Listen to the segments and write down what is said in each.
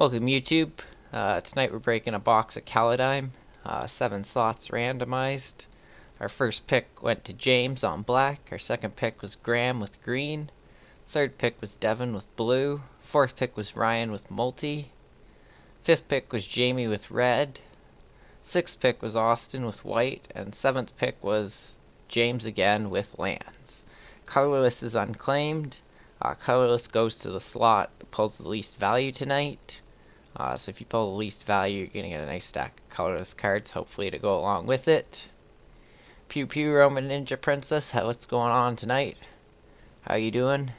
Welcome YouTube. Uh, tonight we're breaking a box of Kaldheim. Uh, seven slots randomized. Our first pick went to James on black. Our second pick was Graham with green. Third pick was Devin with blue. Fourth pick was Ryan with multi. Fifth pick was Jamie with red. Sixth pick was Austin with white. And seventh pick was James again with lands. Colorless is unclaimed. Uh, colorless goes to the slot that pulls the least value tonight. Uh, so if you pull the least value, you're going to get a nice stack of colorless cards, hopefully to go along with it. Pew Pew Roman Ninja Princess, how what's going on tonight? How you doing?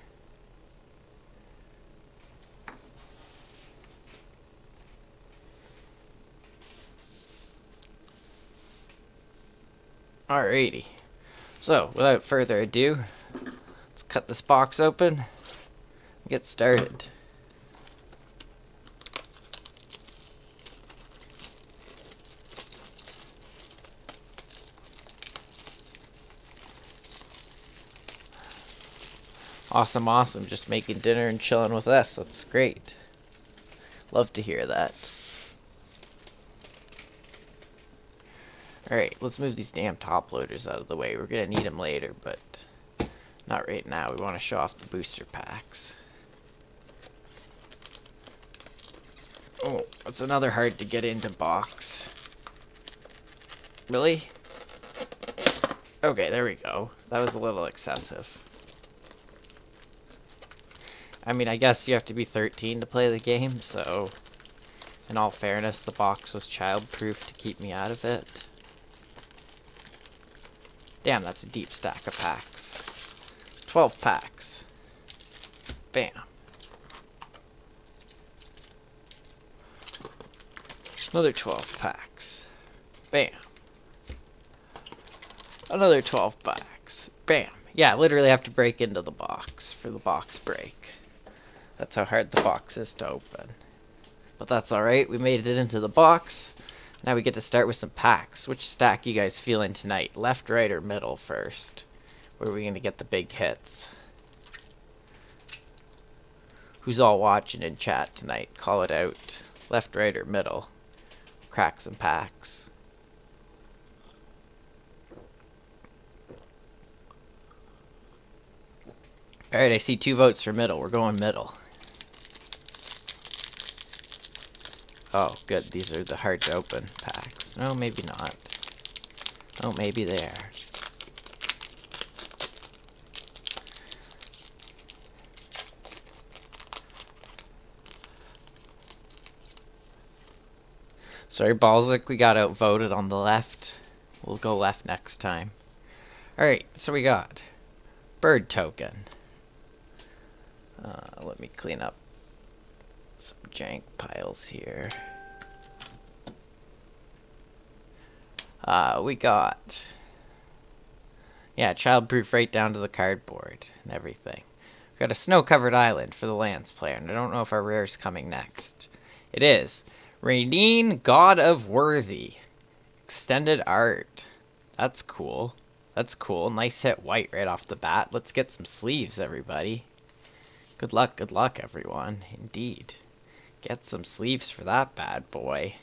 Alrighty. So, without further ado, let's cut this box open and get started. Awesome, awesome. Just making dinner and chilling with us. That's great. Love to hear that. Alright, let's move these damn top loaders out of the way. We're going to need them later, but not right now. We want to show off the booster packs. Oh, that's another hard to get into box. Really? Okay, there we go. That was a little excessive. I mean, I guess you have to be 13 to play the game, so in all fairness, the box was child-proof to keep me out of it. Damn, that's a deep stack of packs. 12 packs. Bam. Another 12 packs. Bam. Another 12 packs. Bam. Yeah, literally have to break into the box for the box break. That's how hard the box is to open. But that's alright, we made it into the box. Now we get to start with some packs. Which stack you guys feeling tonight? Left, right, or middle first? Where are we going to get the big hits? Who's all watching in chat tonight? Call it out. Left, right, or middle? Crack some packs. Alright, I see two votes for middle. We're going middle. Oh, good. These are the hard to open packs. No, maybe not. Oh, maybe they are. Sorry, Balzic, we got outvoted on the left. We'll go left next time. Alright, so we got Bird Token. Uh, let me clean up some jank piles here. Uh, we got, yeah, childproof right down to the cardboard and everything. We got a snow-covered island for the Lance player, and I don't know if our rare is coming next. It is. Reidane, God of Worthy. Extended art. That's cool. That's cool. Nice hit white right off the bat. Let's get some sleeves, everybody. Good luck, good luck, everyone. Indeed. Get some sleeves for that bad boy.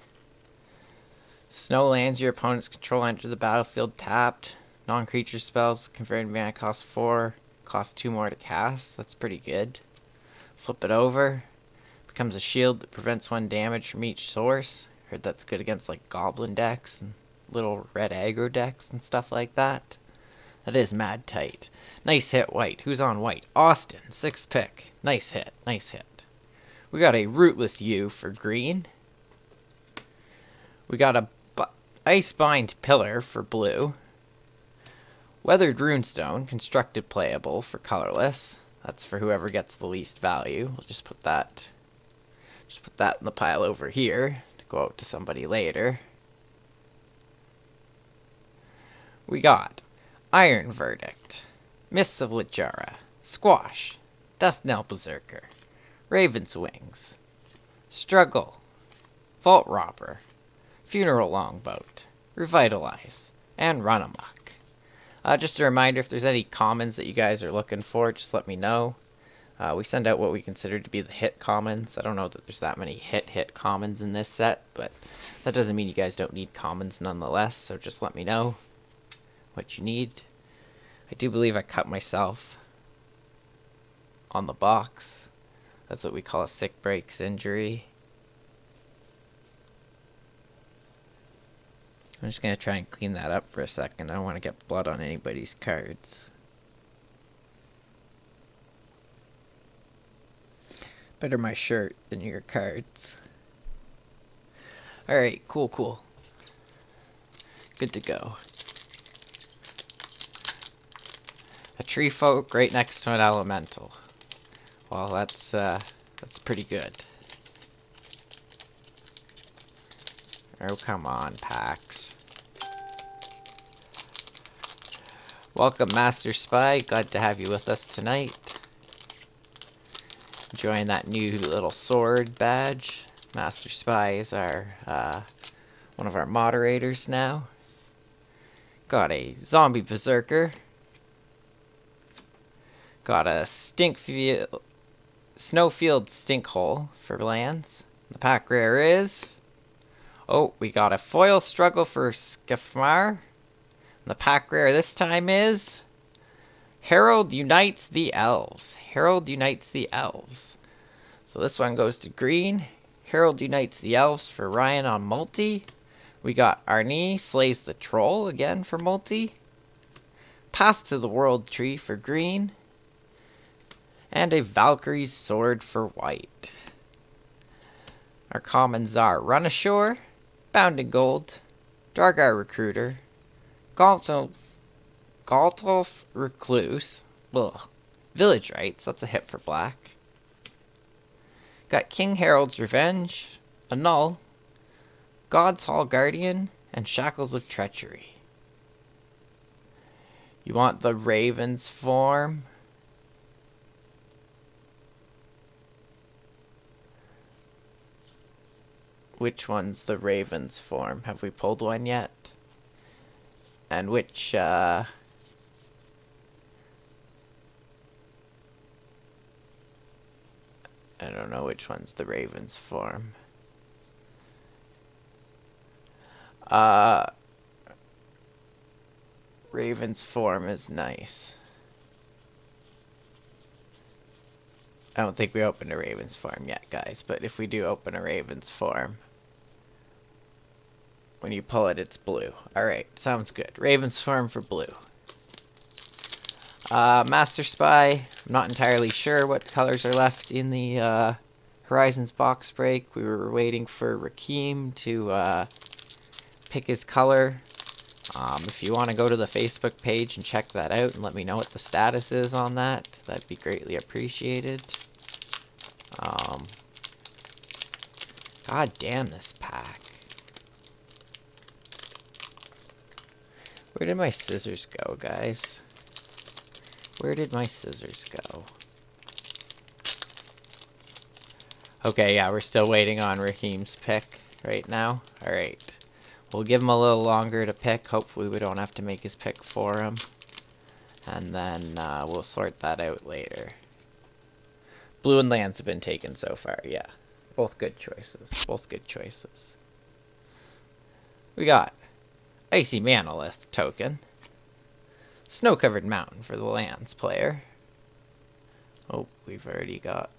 Snow lands your opponent's control enter the battlefield tapped. Non-creature spells converted mana cost 4. Cost 2 more to cast. That's pretty good. Flip it over. Becomes a shield that prevents 1 damage from each source. Heard that's good against like goblin decks and little red aggro decks and stuff like that. That is mad tight. Nice hit, white. Who's on white? Austin, sixth pick. Nice hit, nice hit. We got a Rootless Yew for green. We got a Icebind Pillar for blue. Weathered Runestone, constructed playable for colorless. That's for whoever gets the least value. We'll just put that just put that in the pile over here to go out to somebody later. We got Iron Verdict, Mists of Littjara, Squash, Death Knell Berserker, Raven's Wings, Struggle, Vault Robber, Funeral Longboat, Revitalize, and Run Amok. Uh, just a reminder, if there's any commons that you guys are looking for, just let me know. Uh, we send out what we consider to be the hit commons. I don't know that there's that many hit hit commons in this set, but that doesn't mean you guys don't need commons nonetheless, so just let me know what you need. I do believe I cut myself on the box. That's what we call a sick breaks injury. I'm just going to try and clean that up for a second. I don't want to get blood on anybody's cards. Better my shirt than your cards. Alright, cool, cool. Good to go. A tree folk right next to an elemental. Well, that's, uh, that's pretty good. Oh, come on, Pax. Welcome, Master Spy. Glad to have you with us tonight. Enjoying that new little sword badge. Master Spy is our, uh, one of our moderators now. Got a zombie berserker. Got a stinkfield, snowfield stinkhole for lands. The pack rare is Oh, we got a foil struggle for Skemfar. The pack rare this time is Harald Unites the Elves. Harald Unites the Elves. So this one goes to green. Harald Unites the Elves for Ryan on multi. We got Arni Slays the Troll again for multi. Path to the World Tree for green. And a Valkyrie's Sword for white. Our commons are Run Ashore, Bound in Gold, Draugr Recruiter, Galtolf, Galtolf Recluse, ugh, Village Rites, that's a hit for black. Got King Harald's Revenge, Annul, God's Hall Guardian, and Shackles of Treachery. You want the Raven's form? Which one's the Raven's form? Have we pulled one yet? And which, uh... I don't know which one's the Raven's form. Uh... Raven's form is nice. I don't think we opened a Raven's form yet, guys, but if we do open a Raven's form, when you pull it, it's blue. Alright, sounds good. Raven's Form for blue. Uh, Master Spy, I'm not entirely sure what colors are left in the uh, Horizons box break. We were waiting for Rakim to uh, pick his color. Um, if you want to go to the Facebook page and check that out and let me know what the status is on that, that'd be greatly appreciated. Um, God damn this pack. Where did my scissors go, guys? Where did my scissors go? Okay, yeah, we're still waiting on Raheem's pick right now. Alright. We'll give him a little longer to pick. Hopefully we don't have to make his pick for him. And then uh, we'll sort that out later. Blue and lands have been taken so far, yeah. Both good choices. Both good choices. We got Icy Manalith token. Snow-covered mountain for the lands player. Oh, we've already got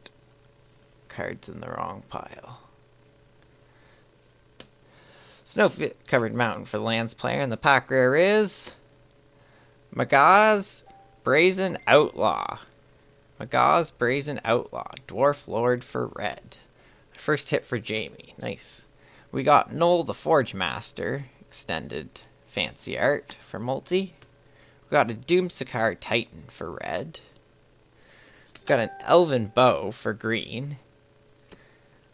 cards in the wrong pile. Snow-covered mountain for the lands player, and the pack rare is Magaz Brazen Outlaw. Magaz Brazen Outlaw, Dwarf Lord for red. First hit for Jamie. Nice. We got Noel the Forge Master, extended fancy art for multi. We got a Doomskar Titan for red. We've got an Elven Bow for green.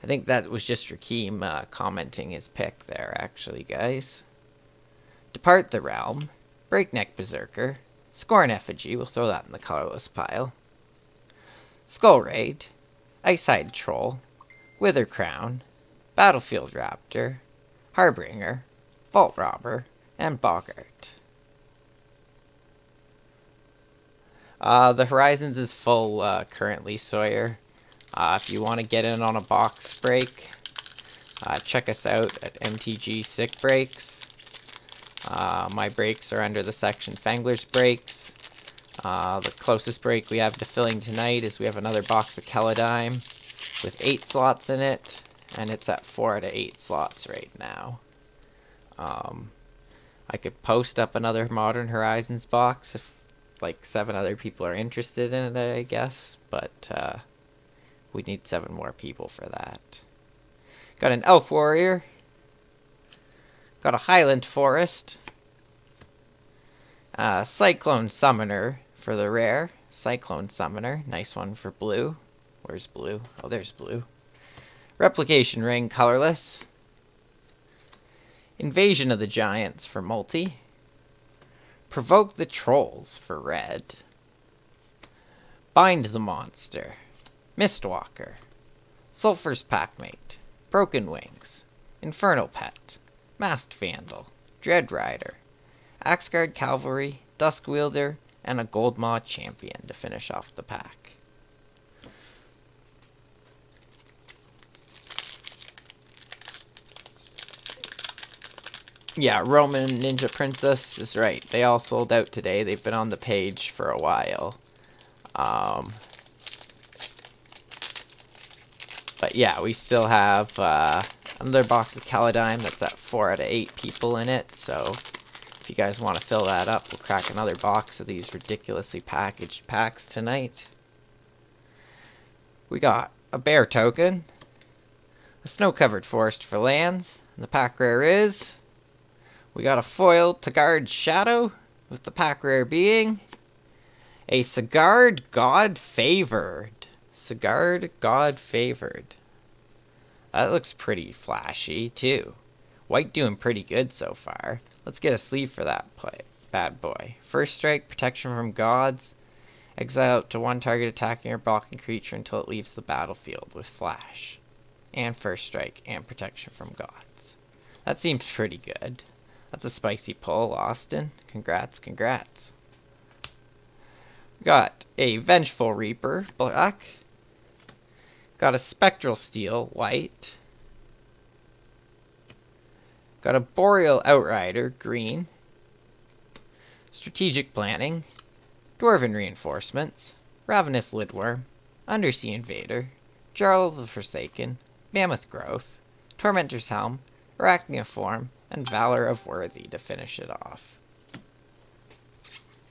I think that was just Rakeem uh, commenting his pick there, actually, guys. Depart the Realm. Breakneck Berserker. Scorn Effigy, we'll throw that in the colorless pile. Skull Raid. Icehide Troll. Wither Crown. Battlefield Raptor. Harbinger. Vault Robber, and Bogart. Uh, the Horizons is full uh, currently, Sawyer. Uh, if you want to get in on a box break, uh, check us out at MTG Sick Breaks. Uh, my breaks are under the section Fengler's Breaks. Uh, the closest break we have to filling tonight is we have another box of Kaldheim with 8 slots in it, and it's at 4 out of 8 slots right now. Um, I could post up another Modern Horizons box if like seven other people are interested in it, I guess, but uh, we need seven more people for that. Got an Elf Warrior. Got a Highland Forest. Uh, Cyclone Summoner for the rare. Cyclone Summoner. Nice one for blue. Where's blue? Oh, there's blue. Replication Ring colorless. Invasion of the Giants for multi. Provoke the Trolls for red. Bind the Monster. Mistwalker. Sarulf's Packmate. Broken Wings. Infernal Pet. Masked Vandal. Dread Rider. Axeguard Cavalry. Duskwielder. And a Goldmaw Champion to finish off the pack. Yeah, Roman Ninja Princess is right. They all sold out today. They've been on the page for a while. Um, but yeah, we still have uh, another box of Kaldheim that's at 4 out of 8 people in it. So if you guys want to fill that up, we'll crack another box of these ridiculously packaged packs tonight. We got a bear token, a snow-covered forest for lands, and the pack rare is we got a foil Tergrid's Shadow, with the pack rare being a Sigrid God Favored. Sigrid God Favored. That looks pretty flashy, too. White doing pretty good so far. Let's get a sleeve for that play. Bad boy. First strike, protection from gods. Exile to one target attacking or blocking creature until it leaves the battlefield with flash. And first strike and protection from gods. That seems pretty good. That's a spicy pull, Austin. Congrats, congrats. Got a Vengeful Reaper, black. Got a Spectral Steel, white. Got a Boreal Outrider, green. Strategic Planning. Dwarven Reinforcements. Ravenous Lindwurm. Undersea Invader. Jarl of the Forsaken. Mammoth Growth. Tormentor's Helm. Arachniform and Valor of Worthy to finish it off.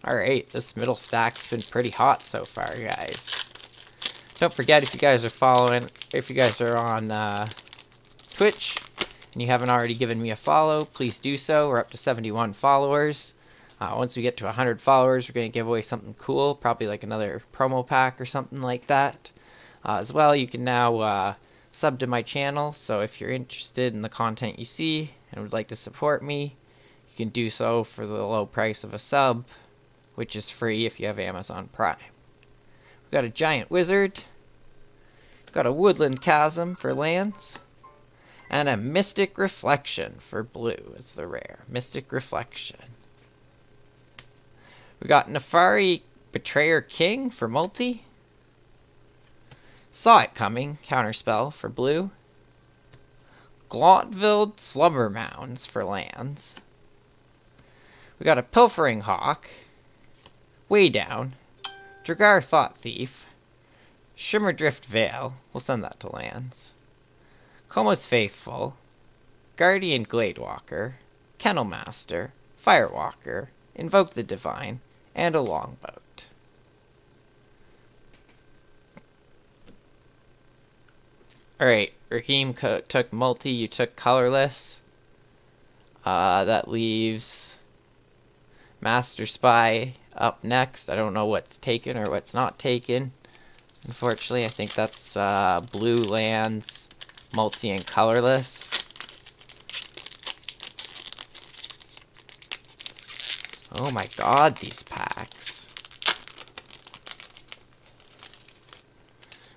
Alright, this middle stack's been pretty hot so far, guys. Don't forget, if you guys are following, if you guys are on uh, Twitch, and you haven't already given me a follow, please do so. We're up to 71 followers. Uh, once we get to 100 followers, we're going to give away something cool, probably like another promo pack or something like that. Uh, as well, you can now uh, sub to my channel, so if you're interested in the content you see, and would like to support me, you can do so for the low price of a sub, which is free if you have Amazon Prime. We've got a Giant Wizard, got a Woodland Chasm for lands, and a Mystic Reflection for blue as the rare. Mystic Reflection. We got Narfi Betrayer King for multi. Saw it coming, counterspell for blue. Glauntviled Slumber Mounds for lands. We got a Pilfering Hawk. Way Down. Draugr Thought Thief. Shimmerdrift Vale. We'll send that to lands. Koma's Faithful. Guardian Gladewalker. Kennel Master. Firewalker. Invoke the Divine. And a Longboat. Alright, Raheem took multi, you took colorless. Uh, that leaves Master Spy up next. I don't know what's taken or what's not taken. Unfortunately, I think that's uh, blue lands, multi, and colorless. Oh my god, these packs.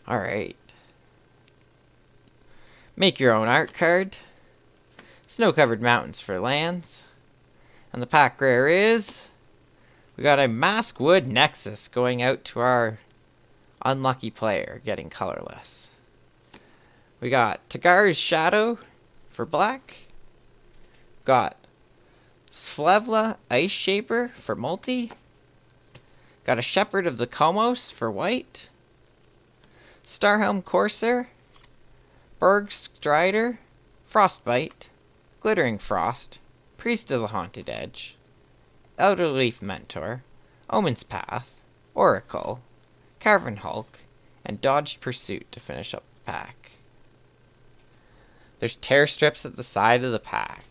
Alright. Make your own art card. Snow-covered mountains for lands. And the pack rare is We got a Maskwood Nexus going out to our unlucky player getting colorless. We got Tergrid's Shadow for black. Got Svella Ice Shaper for multi. Got a Shepherd of the Cosmos for white. Starhelm Corsair. Berg Strider. Frostbite. Glittering Frost. Priest of the Haunted Edge. Elderleaf Mentor. Omen's Path. Oracle. Cavern Hulk. And Dogged Pursuit to finish up the pack. There's tear strips at the side of the pack.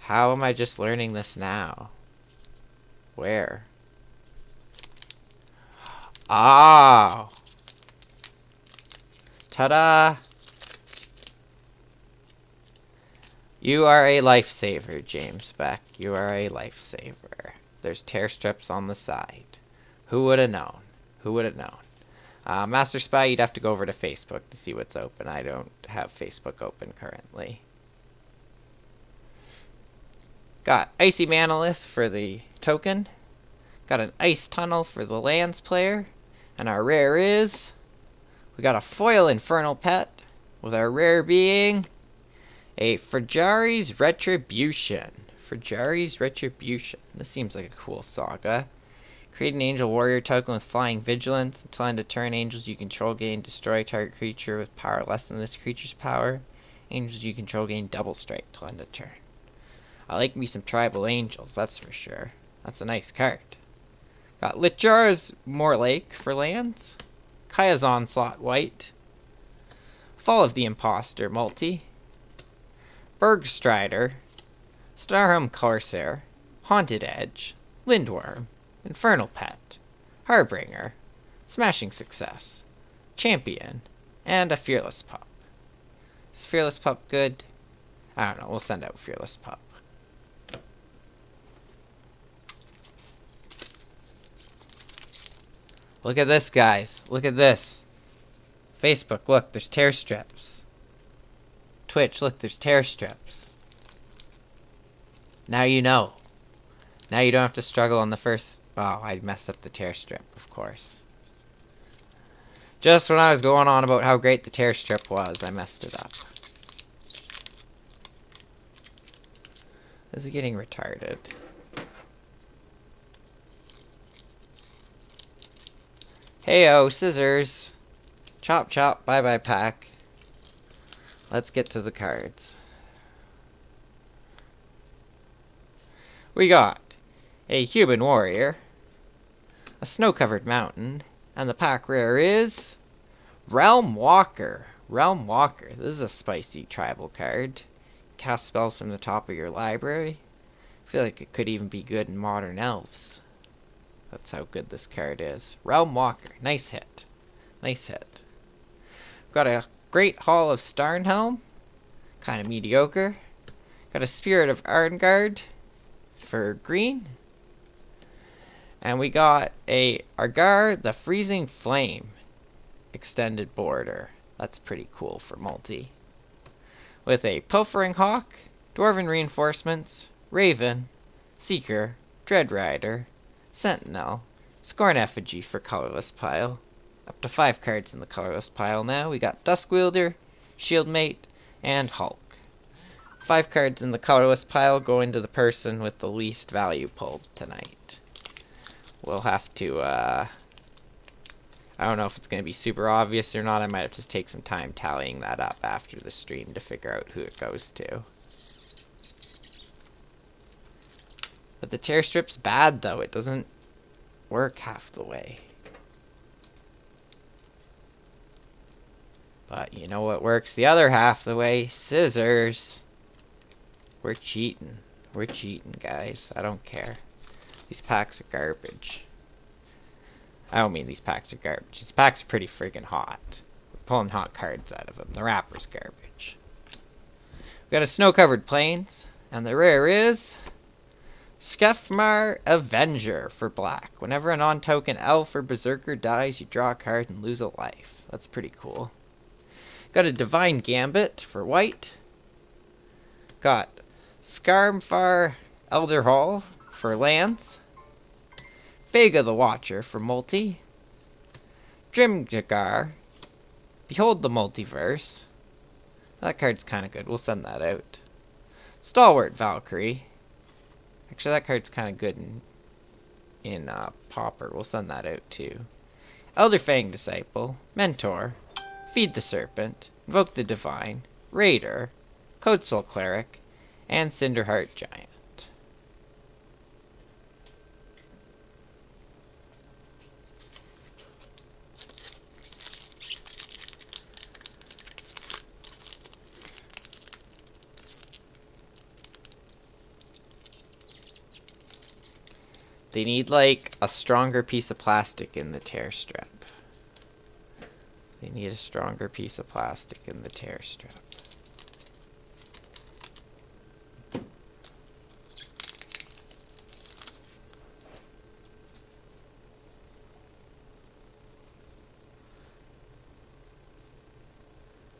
How am I just learning this now? Where? Ah! Ta-da! You are a lifesaver, James Beck. You are a lifesaver. There's tear strips on the side. Who would have known? Who would have known? Uh, Master Spy, you'd have to go over to Facebook to see what's open. I don't have Facebook open currently. Got Icy Manalith for the token. Got an Ice Tunnel for the lands player. And our rare is... We got a Foil Infernal Pet. With our rare being... A Firja's Retribution. Firja's Retribution. This seems like a cool saga. Create an Angel Warrior token with Flying Vigilance. Until end of turn, angels you control gain destroy target creature with power less than this creature's power. Angels you control gain double strike till end of turn. I like me some tribal angels, that's for sure. That's a nice card. Got Littjar's Mirrorlake for lands. Kaya's Onslaught White. Fall of the Imposter multi. Bergstrider. Starhelm Corsair. Haunted Edge. Lindwurm. Infernal Pet. Harbinger. Smashing Success. Champion. And a Fearless Pup. Is Fearless Pup good? I don't know, we'll send out Fearless Pup. Look at this, guys. Look at this. Facebook, look, there's tear strips. Twitch, look, there's tear strips. Now you know. Now you don't have to struggle on the first... Oh, I messed up the tear strip, of course. Just when I was going on about how great the tear strip was, I messed it up. This is getting retarded. Heyo, scissors. Chop chop, bye bye pack. Let's get to the cards. We got a human warrior, a snow-covered mountain, and the pack rare is Realm Walker. Realm Walker. This is a spicy tribal card. Cast spells from the top of your library. I feel like it could even be good in Modern Elves. That's how good this card is. Realm Walker. Nice hit. Nice hit. Got a Great Hall of Starnhelm. Kind of mediocre. Got a Spirit of Arngard for green. And we got a Aegar the Freezing Flame extended border. That's pretty cool for multi. With a Pilfering Hawk, Dwarven Reinforcements, Raven, Seeker, Dread Rider, Sentinel, Scorn Effigy for colorless pile. Up to five cards in the colorless pile now. We got Duskwielder, Shieldmate, and Hulk. Five cards in the colorless pile going to the person with the least value pulled tonight. We'll have to, uh, I don't know if it's going to be super obvious or not. I might have to take some time tallying that up after the stream to figure out who it goes to. But the tear strip's bad, though. It doesn't work half the way. But you know what works the other half the way? Scissors. We're cheating. We're cheating, guys. I don't care. These packs are garbage. I don't mean these packs are garbage. These packs are pretty friggin' hot. We're pulling hot cards out of them. The wrapper's garbage. We got a snow-covered plains, and the rare is Skemfar Avenger for black. Whenever a non-token elf or berserker dies, you draw a card and lose a life. That's pretty cool. Got a Divine Gambit for white. Got Scarmfar Elder Hall for lands. Vega the Watcher for multi. Drimjagar. Behold the Multiverse. That card's kind of good. We'll send that out. Stalwart Valkyrie. Actually, that card's kind of good in, in uh, Pauper. We'll send that out too. Elder Fang Disciple. Mentor. Feed the Serpent. Invoke the Divine. Raider. Codespell Cleric. And Cinderheart Giant. They need like a stronger piece of plastic in the tear strip. They need a stronger piece of plastic in the tear strip.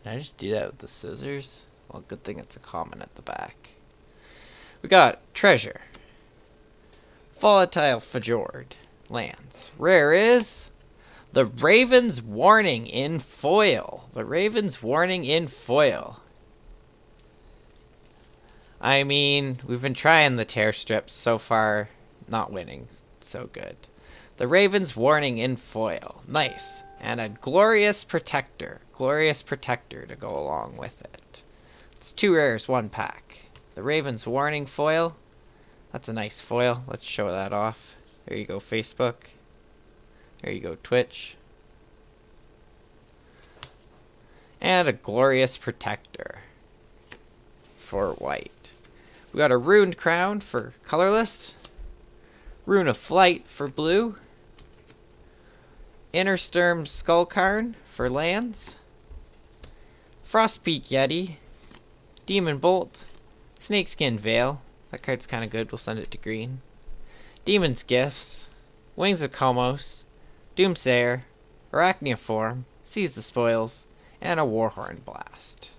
Can I just do that with the scissors? Well, good thing it's a common at the back. We got treasure. Volatile Fjord lands. Rare is the Raven's Warning in foil. The Raven's Warning in foil. I mean, we've been trying the tear strips so far, not winning so good. The Raven's Warning in foil. Nice. And a Glorious Protector. Glorious Protector to go along with it. It's two rares, one pack. The Raven's Warning foil. That's a nice foil. Let's show that off. There you go, Facebook. There you go, Twitch. And a Glorious Protector for white. We got a Ruined Crown for colorless. Rune of Flight for blue. Immersturm Skullcairn for lands. Frostpeak Yeti. Demon Bolt. Snakeskin Veil. That card's kind of good. We'll send it to green. Demon's Gifts. Wings of Komos. Doomsayer. Arachniform. Seize the Spoils. And a Warhorn Blast.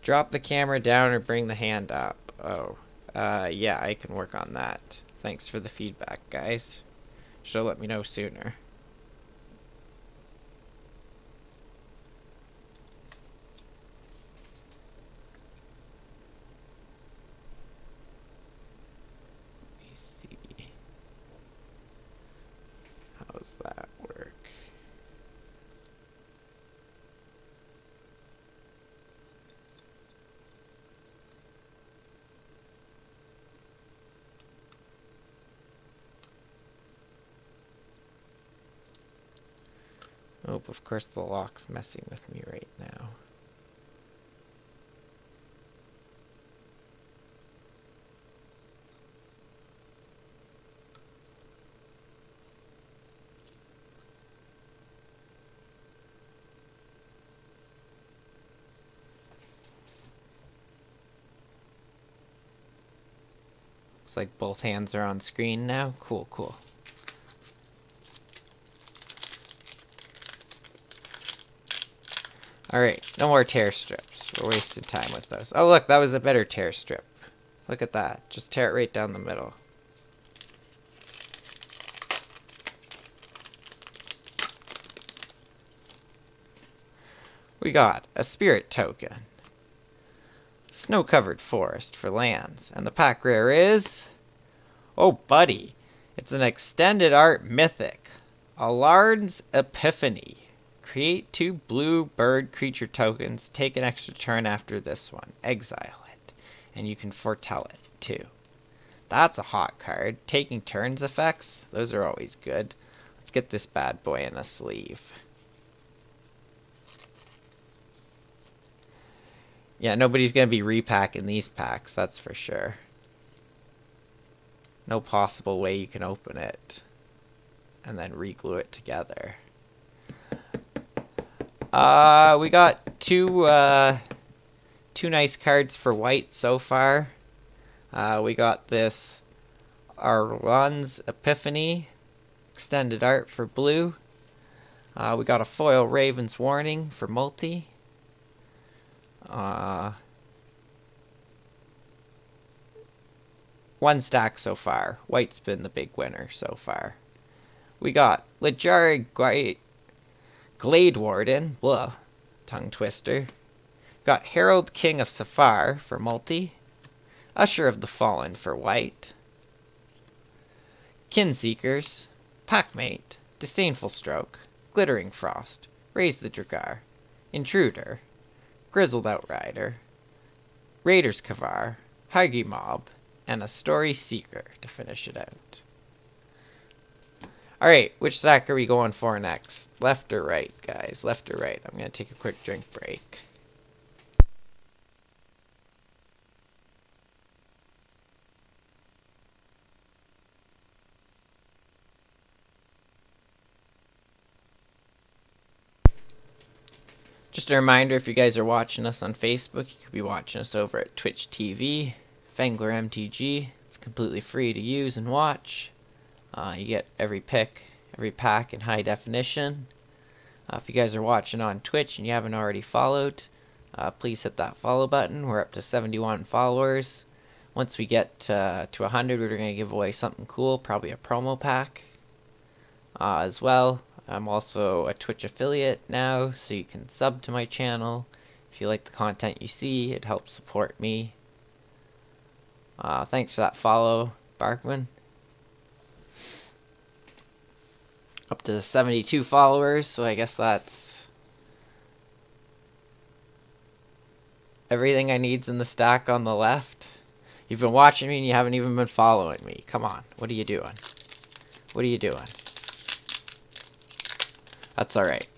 Drop the camera down or bring the hand up. Oh. Uh, yeah, I can work on that. Thanks for the feedback, guys. Have let me know sooner. does that work? Oh, of course the lock's messing with me right now. Looks like both hands are on screen now. Cool, cool. Alright, no more tear strips. We're wasting time with those. Oh, look, that was a better tear strip. Look at that. Just tear it right down the middle. We got a spirit token. Snow-covered forest for lands. And the pack rare is... Oh, buddy. It's an extended art mythic. Alrund's Epiphany. Create two blue bird creature tokens. Take an extra turn after this one. Exile it. And you can foretell it, too. That's a hot card. Taking turns effects. Those are always good. Let's get this bad boy in a sleeve. Yeah, nobody's going to be repacking these packs, that's for sure. No possible way you can open it and then reglue it together. Uh, we got two, uh, two nice cards for white so far. Uh, we got this Alrund's Epiphany extended art for blue. Uh, we got a foil Raven's Warning for multi. Uh, one stack so far. White's been the big winner so far. We got Littjara Glade Warden, well, tongue twister. Got Harald King of Safar for multi. Usher of the Fallen for white. Kinseekers, Packmate, Disdainful Stroke, Glittering Frost, Raise the Draugr, Intruder, Grizzled Outrider, Raiders Karve, Hagi Mob, and a Story Seeker to finish it out. Alright, which stack are we going for next? Left or right, guys? Left or right? I'm going to take a quick drink break. Just a reminder, if you guys are watching us on Facebook, you could be watching us over at Twitch TV, Fengler MTG. It's completely free to use and watch. Uh, you get every pick, every pack in high definition. Uh, if you guys are watching on Twitch and you haven't already followed, uh, please hit that follow button. We're up to 71 followers. Once we get uh, to 100, we're going to give away something cool, probably a promo pack uh, as well. I'm also a Twitch affiliate now, so you can sub to my channel. If you like the content you see, it helps support me. Uh, thanks for that follow, Barkman. Up to 72 followers, so I guess that's everything I need's in the stack on the left. You've been watching me and you haven't even been following me. Come on, what are you doing? What are you doing? That's alright.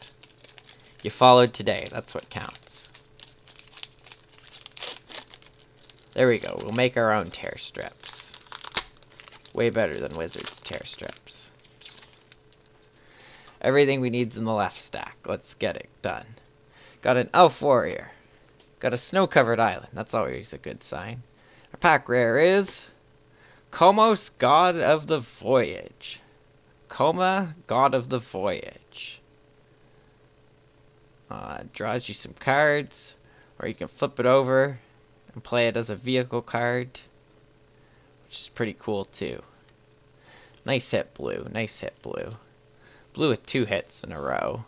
You followed today. That's what counts. There we go. We'll make our own tear strips. Way better than Wizards tear strips. Everything we need's in the left stack. Let's get it done. Got an Elf Warrior. Got a snow-covered island. That's always a good sign. Our pack rare is... Komos, God of the Voyage. Koma, God of the Voyage. Uh, draws you some cards, or you can flip it over and play it as a vehicle card, which is pretty cool too. Nice hit, blue. Nice hit, blue. Blue with two hits in a row.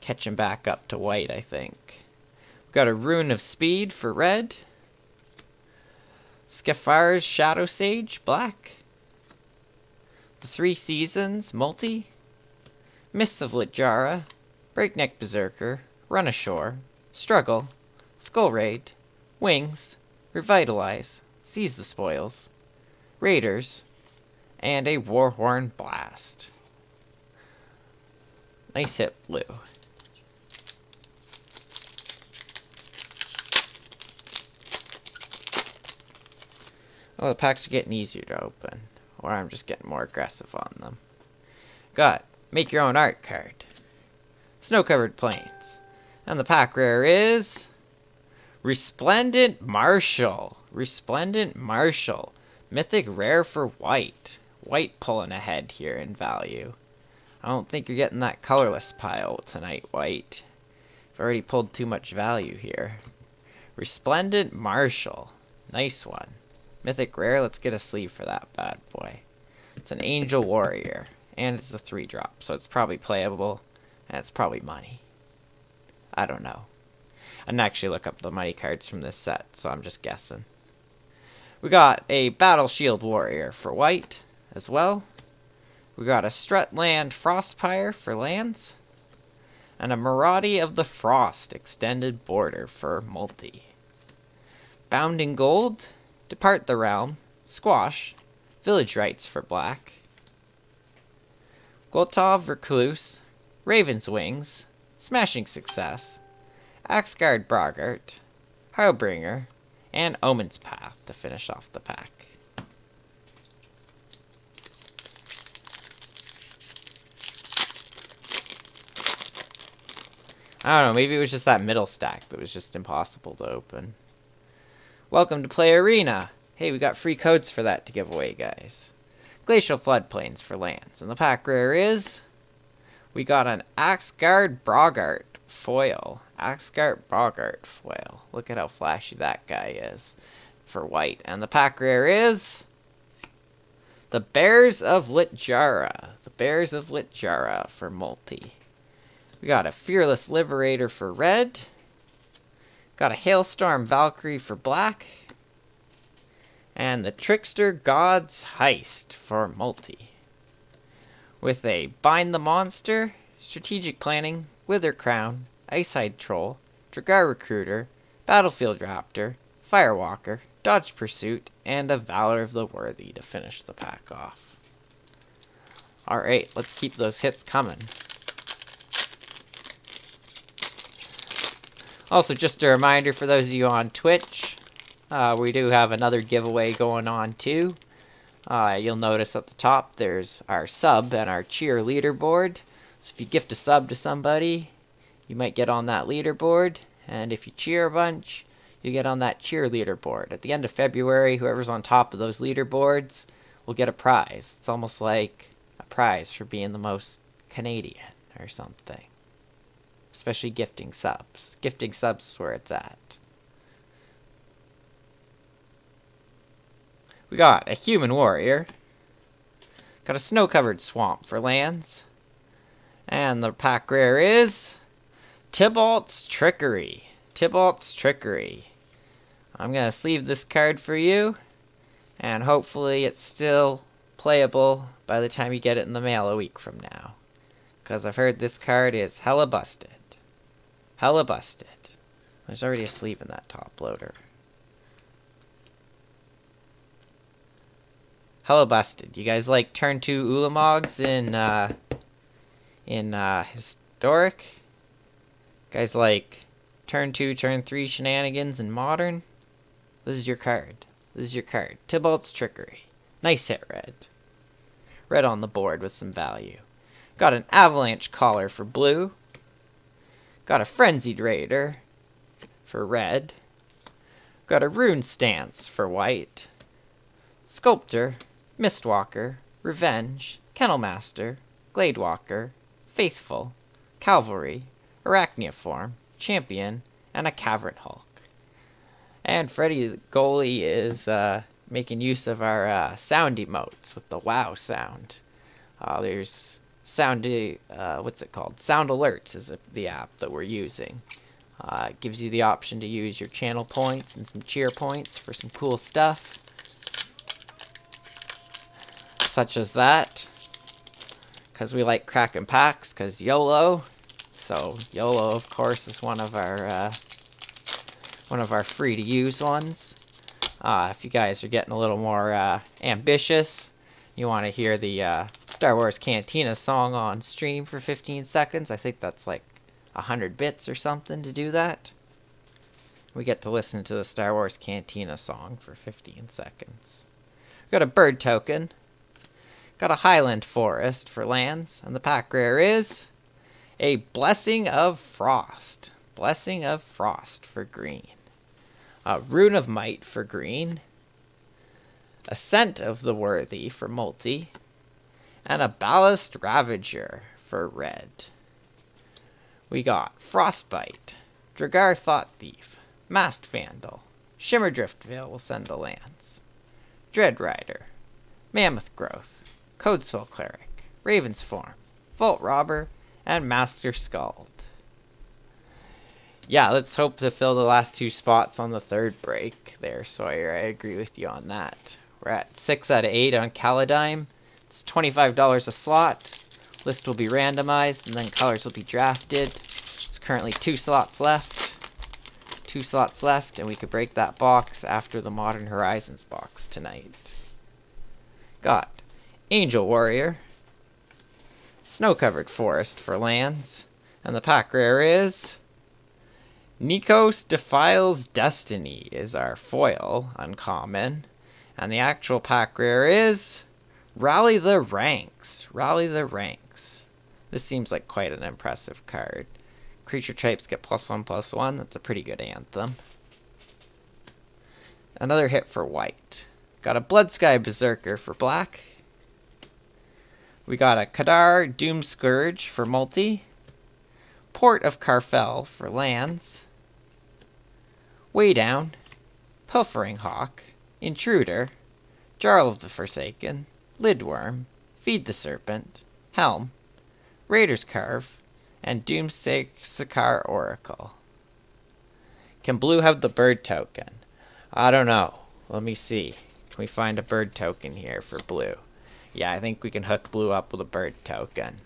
Catching back up to white, I think. We've got a Rune of Speed for red. Skemfar's Shadow Sage, black. The Three Seasons, multi. Mists of Littjara, Breakneck Berserker, Run Ashore, Struggle, Skull Raid, Wings, Revitalize, Seize the Spoils, Raiders, and a Warhorn Blast. Nice hit, blue. Oh, the packs are getting easier to open. Or I'm just getting more aggressive on them. Got Make your own art card. Snow-covered plains. And the pack rare is... Resplendent Marshal. Resplendent Marshal. Mythic rare for white. White pulling ahead here in value. I don't think you're getting that colorless pile tonight, white. You've already pulled too much value here. Resplendent Marshal. Nice one. Mythic rare, let's get a sleeve for that bad boy. It's an Angel Warrior. And it's a 3 drop, so it's probably playable, and it's probably money. I don't know. I didn't actually look up the money cards from this set, so I'm just guessing. We got a Battle Shield Warrior for white as well. We got a Surtland Frostpyre for lands. And a Moritte of the Frost extended border for multi. Bounding Gold, Depart the Realm, Squash, Village Rights for black, Goltov Recluse, Raven's Wings, Smashing Success, Axgard Braggart, Harbinger, and Omen's Path to finish off the pack. I don't know, maybe it was just that middle stack that was just impossible to open. Welcome to Play Arena! Hey, we got free codes for that to give away, guys. Glacial Floodplains for lands. And the pack rare is... We got an Axgard Braggart foil. Axgard Braggart foil. Look at how flashy that guy is. for white. And the pack rare is the Bears of Littjara. The Bears of Littjara for multi. We got a Fearless Liberator for red. Got a Hailstorm Valkyrie for black. And the Trickster God's Heist for multi. With a Bind the Monster, Strategic Planning, Wither Crown, Ice Icehide Troll, Draugr Recruiter, Battlefield Raptor, Firewalker, Dodge Pursuit, and a Valor of the Worthy to finish the pack off. Alright, let's keep those hits coming. Also, just a reminder for those of you on Twitch, uh, we do have another giveaway going on too. Uh, you'll notice at the top there's our sub and our cheer leaderboard. So if you gift a sub to somebody, you might get on that leaderboard. And if you cheer a bunch, you get on that cheer leaderboard. At the end of February, whoever's on top of those leaderboards will get a prize. It's almost like a prize for being the most Canadian or something. Especially gifting subs. Gifting subs is where it's at. We got a human warrior. Got a snow-covered swamp for lands. And the pack rare is Tibalt's Trickery. Tibalt's Trickery. I'm going to sleeve this card for you. And hopefully it's still playable by the time you get it in the mail a week from now. Because I've heard this card is hella busted. Hella busted. There's already a sleeve in that top loader. Hella busted. You guys like turn 2 Ulamogs in, uh, in, uh, Historic? Guys like turn 2, turn 3 shenanigans in Modern? This is your card. This is your card. Tibalt's Trickery. Nice hit, Red. Red on the board with some value. Got an Avalanche Caller for blue. Got a Frenzied Raider for red. Got a Rune Stance for white. Sculptor, Mistwalker, Revenge, Kennelmaster, Gladewalker, Faithful, Cavalry, Arachnoform, Champion, and a Craven Hulk. And Freddy the goalie is uh, making use of our uh, sound emotes with the wow sound. Uh, there's sound, uh, what's it called? Sound Alerts is the app that we're using. Uh, it gives you the option to use your channel points and some cheer points for some cool stuff. Such as that. Because we like cracking packs, because YOLO. So YOLO, of course, is one of our uh, one of our free to use ones. Uh, if you guys are getting a little more uh, ambitious, you want to hear the uh, Star Wars Cantina song on stream for 15 seconds. I think that's like 100 bits or something to do that. We get to listen to the Star Wars Cantina song for 15 seconds. We got a bird token. Got a Highland Forest for lands. And the pack rare is a Blessing of Frost. Blessing of Frost for green. A Rune of Might for green. Ascent of the Worthy for multi. And a Basalt Ravager for red. We got Frostbite, Draugr Thought Thief, Masked Vandal, Shimmerdrift Vale will send the lands, Dread Rider, Mammoth Growth, Codespell Cleric, Raven's Form, Vault Robber, and Master Skald. Yeah, let's hope to fill the last two spots on the third break there, Sawyer. I agree with you on that. We're at 6 out of 8 on Kaldheim. It's $25 a slot. List will be randomized, and then colors will be drafted. It's currently two slots left. Two slots left, and we could break that box after the Modern Horizons box tonight. Got Angel Warrior, Snow-covered forest for lands. And the pack rare is... Nikos Defiles Destiny is our foil, uncommon. And the actual pack rare is... Rally the Ranks. Rally the Ranks. This seems like quite an impressive card. Creature types get plus one, plus one. That's a pretty good anthem. Another hit for white. Got a Bloodsky Berserker for black. We got a Kardur Doomscourge for multi. Port of Karfell for lands. Weigh Down. Pilfering Hawk, Intruder, Jarl of the Forsaken, Lindwurm, Feed the Serpent, Helm, Raider's Karve, and Doomsday Sakar Oracle. Can blue have the bird token? I don't know. Let me see. Can we find a bird token here for blue? Yeah, I think we can hook blue up with a bird token.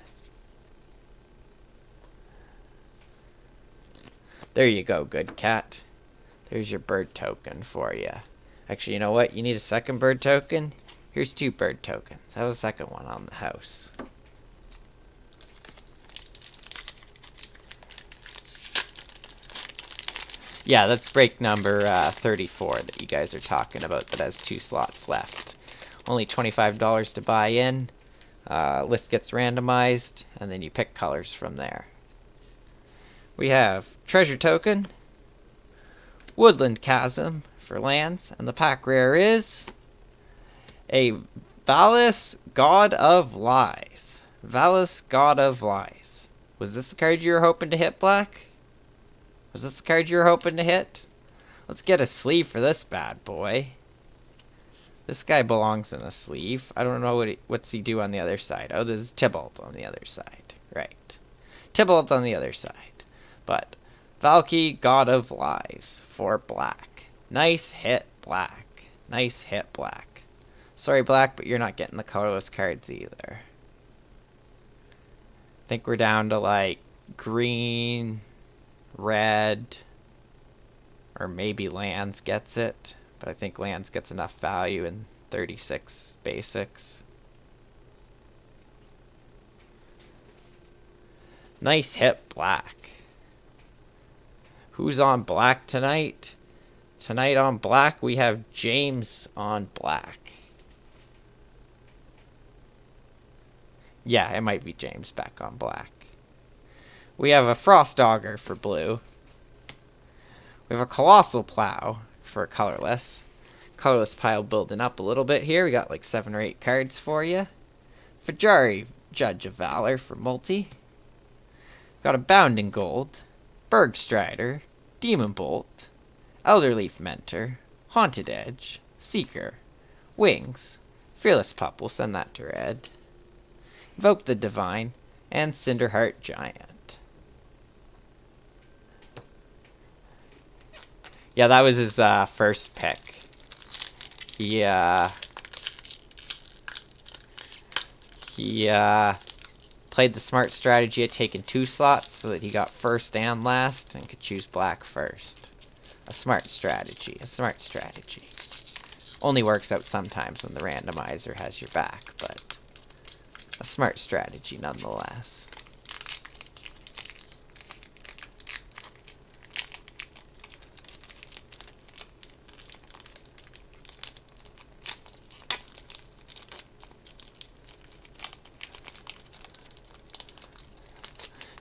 There you go, good cat. There's your bird token for you. Actually, you know what? You need a second bird token? Here's two bird tokens. Have a second one on the house. Yeah, that's break number uh, 34 that you guys are talking about that has two slots left. Only $25 to buy in. Uh, list gets randomized, and then you pick colors from there. We have Treasure Token, Woodland Chasm for lands, and the pack rare is a Valki God of Lies. Valki God of Lies. Was this the card you were hoping to hit, Black? Was this the card you were hoping to hit? Let's get a sleeve for this bad boy. This guy belongs in a sleeve. I don't know what he, what's he do on the other side. Oh, this is Tibalt on the other side. Right. Tibalt on the other side. But Valki, God of Lies, for black. Nice hit, black. Nice hit, black. Sorry, black, but you're not getting the colorless cards either. I think we're down to like green, red, or maybe Lands gets it. But I think Lands gets enough value in 36 basics. Nice hit, black. Who's on black tonight? Tonight on black, we have James on black. Yeah, it might be James back on black. We have a Frost Augur for blue. We have a Colossal Plow for colorless. Colorless pile building up a little bit here. We got like seven or eight cards for you. Firja, Judge of Valor for multi. Got a Bound in Gold. Bergstrider. Demon Bolt. Elderleaf Mentor. Haunted Edge. Seeker. Wings. Fearless Pup, we'll send that to red. Invoke the Divine. And Cinderheart Giant. Yeah, that was his uh, first pick. He, uh, he uh, played the smart strategy of taking two slots so that he got first and last and could choose black first. A smart strategy, a smart strategy. Only works out sometimes when the randomizer has your back, but a smart strategy nonetheless.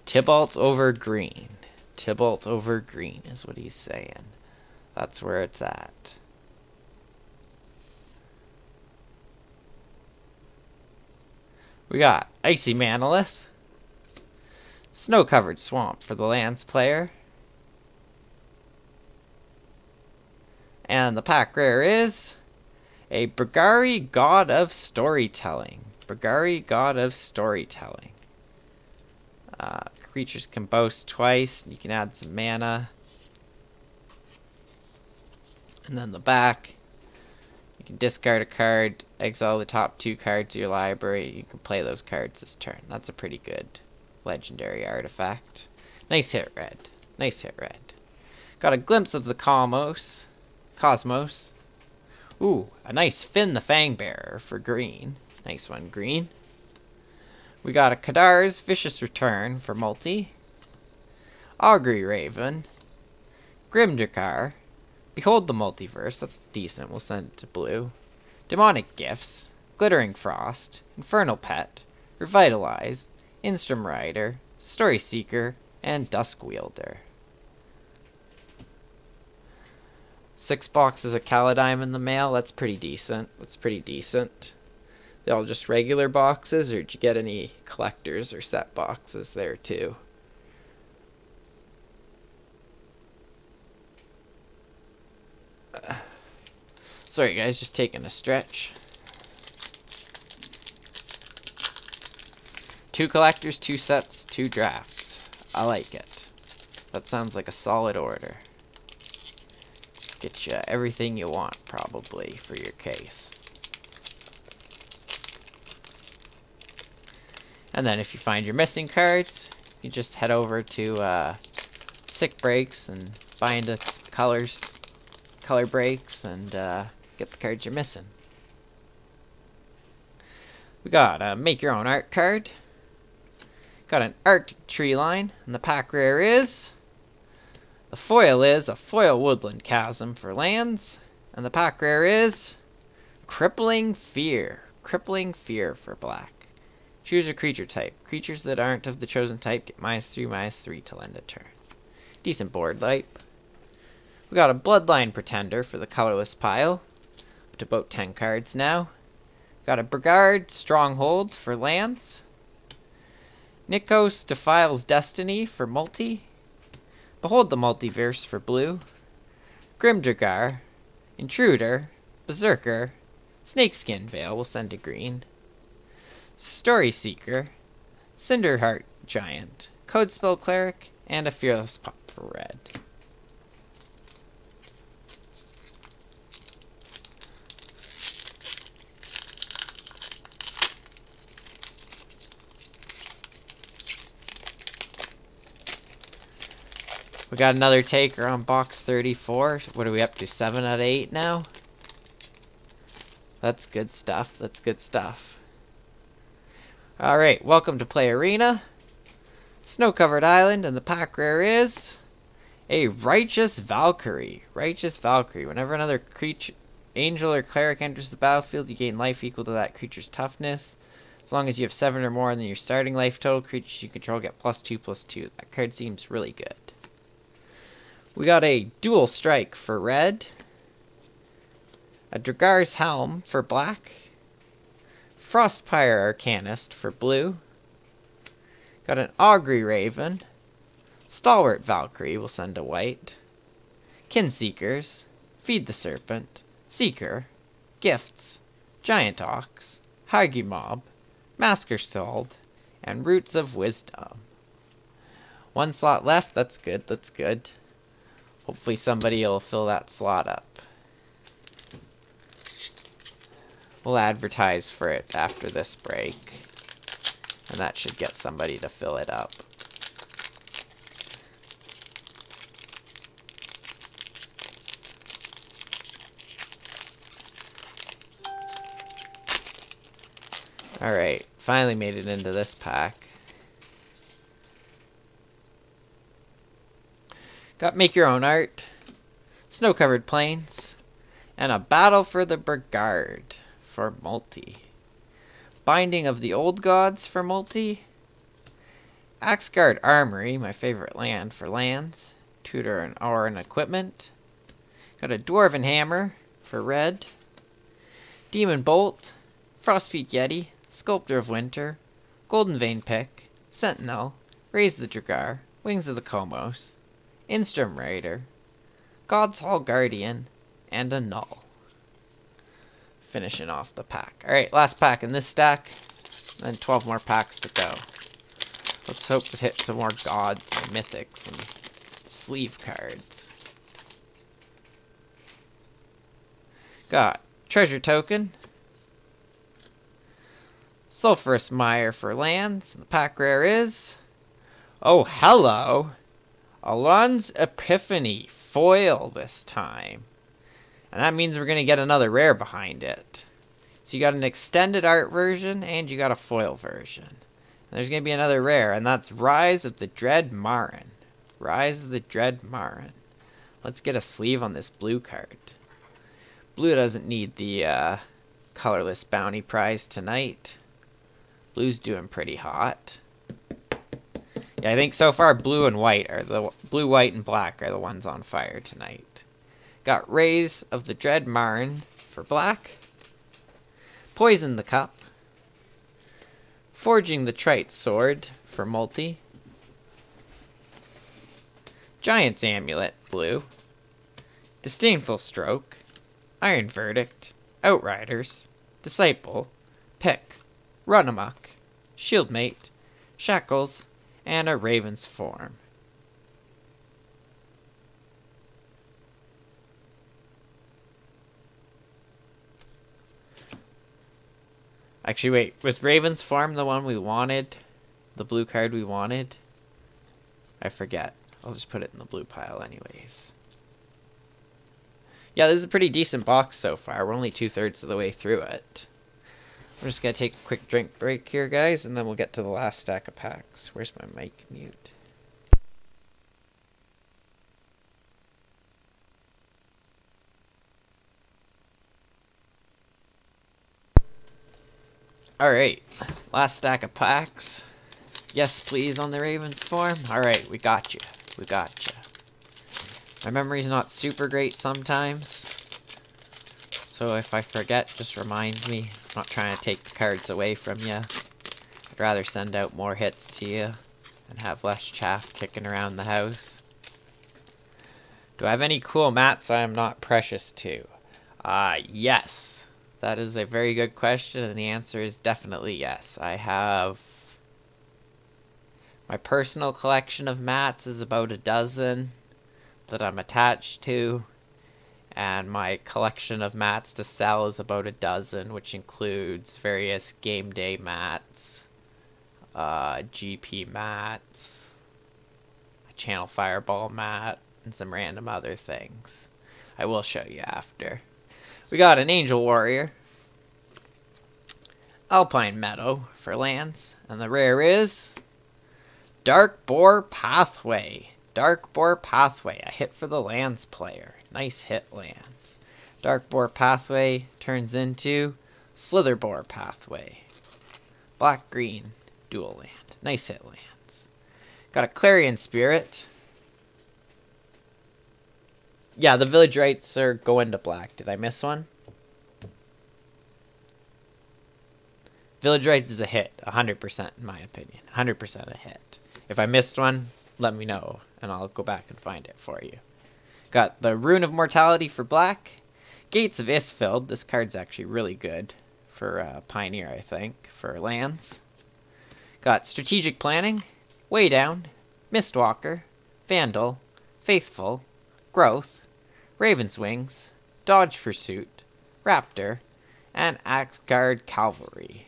Tibalt over green. Tibalt over green is what he's saying. That's where it's at. We got Icy Manalith, Snow-covered swamp for the lands player. And the pack rare is a Birgi God of Storytelling. Birgi God of Storytelling. Uh, creatures can boast twice. You can add some mana. And then the back, you can discard a card, exile the top two cards of your library. You can play those cards this turn. That's a pretty good legendary artifact. Nice hit, red. Nice hit, red. Got a glimpse of the Cosmos. Cosmos. Ooh, a nice Fynn the Fangbearer for green. Nice one, green. We got a Kardur's Vicious Return for multi. Augury Raven. Grim Draugr. Behold the Multiverse. That's decent. We'll send it to blue. Demonic Gifts. Glittering Frost. Infernal Pet. Revitalize. Immersturm Rider. Story Seeker. And Dusk Wielder. Six boxes of Kaldheim in the mail. That's pretty decent. That's pretty decent. They all just regular boxes, or did you get any collectors or set boxes there too? Sorry guys, just taking a stretch. Two collectors, two sets, two drafts. I like it. That sounds like a solid order. Get you everything you want, probably, for your case. And then if you find your missing cards, you just head over to uh, Sick Breaks and buy into colors, color breaks, and uh, get the cards you're missing. We got a make your own art card. Got an Arctic tree line, and the pack rare is. The foil is a foil woodland chasm for lands, and the pack rare is Crippling Fear. Crippling Fear for black. Choose a creature type. Creatures that aren't of the chosen type get minus 3, minus 3 till end of turn. Decent board type. We got a Bloodline Pretender for the colorless pile. Up to about 10 cards now. Got a Bretagard Stronghold for lands. Nikos Defiles Destiny for multi. Behold the Multiverse for blue. Grim Draugr. Intruder. Berserker. Snakeskin Veil will send to green. Story Seeker. Cinderheart Giant. Codespell Cleric. And a Fearless Pup for red. We got another taker on box 34. What are we up to? 7 out of 8 now? That's good stuff. That's good stuff. Alright, welcome to Play Arena. Snow-covered island, and the pack rare is... A Righteous Valkyrie. Righteous Valkyrie. Whenever another creature, angel or cleric enters the battlefield, you gain life equal to that creature's toughness. As long as you have 7 or more than your starting life total, creatures you control get plus 2 plus 2. That card seems really good. We got a dual strike for red. A Draugr's Helm for black. Frostpyre Arcanist for blue. Got an Augury Raven. Stalwart Valkyrie will send a white. Kinseekers. Feed the Serpent. Seeker. Gifts. Giant Ox. Mob. Masquerade. And Roots of Wisdom. One slot left. That's good. That's good. Hopefully somebody will fill that slot up. We'll advertise for it after this break. And that should get somebody to fill it up. Alright, finally made it into this pack. Got Make Your Own Art, Snow Covered Plains, and a Battle for the Bretagard for multi. Binding of the Old Gods for multi. Axgard Armory, my favorite land for lands. Tutor and ore and equipment. Got a Dwarven Hammer for red. Demon Bolt. Frostpeak Yeti. Sculptor of Winter. Goldvein Pick. Sentinel. Raise the Draugr. Wings of the Cosmos. Immersturm Raider, God's Hall Guardian, and a Null. Finishing off the pack. Alright, last pack in this stack, and 12 more packs to go. Let's hope to hit some more gods and mythics and sleeve cards. Got Treasure Token, Sulphurous Mire for lands. The pack rare is... Oh, hello! Alrund's Epiphany foil this time. And that means we're going to get another rare behind it. So you got an extended art version and you got a foil version. And there's going to be another rare, and that's Rise of the Dread Marn. Rise of the Dread Marn. Let's get a sleeve on this blue card. Blue doesn't need the uh, colorless bounty prize tonight. Blue's doing pretty hot. Yeah, I think so far blue and white are the blue, white, and black are the ones on fire tonight. Got Rise of the Dread Marn for black. Poison the Cup. Forging the Tyrite Sword for multi. Giant's Amulet blue. Disdainful Stroke. Iron Verdict, Outriders, Disciple, Pick, Run Amok, Shieldmate, Shackles, and a Raven's Form. Actually, wait, was Raven's Farm the one we wanted? The blue card we wanted? I forget. I'll just put it in the blue pile anyways. Yeah, this is a pretty decent box so far. We're only two-thirds of the way through it. We're just going to take a quick drink break here, guys, and then we'll get to the last stack of packs. Where's my mic mute? Alright, last stack of packs. Yes, please, on the Ravens form. Alright, we got you. We got you. My memory's not super great sometimes. So if I forget, just remind me. I'm not trying to take the cards away from you. I'd rather send out more hits to you and have less chaff kicking around the house. Do I have any cool mats I am not precious to? Uh, yes. That is a very good question, and the answer is definitely yes. I have... My personal collection of mats is about a dozen that I'm attached to, and my collection of mats to sell is about a dozen, which includes various game day mats, uh, GP mats, a channel fireball mat, and some random other things. I will show you after. We got an Angel Warrior, Alpine Meadow for lands, and the rare is Darkbore Pathway. Darkbore Pathway, a hit for the lands player. Nice hit, lands. Darkbore Pathway turns into Slitherbore Pathway. Black Green dual land. Nice hit, lands. Got a Clarion Spirit. Yeah, the village rites are going to black. Did I miss one? Village rites is a hit, 100% in my opinion. 100% a hit. If I missed one, let me know, and I'll go back and find it for you. Got the Rune of Mortality for black. Gates of Istfell. This card's actually really good for uh, Pioneer, I think, for lands. Got Strategic Planning, Weigh Down, Mistwalker, Vandal, Faithful, Growth, Raven's Wings, Dogged Pursuit, Raptor, and Axgard Cavalry.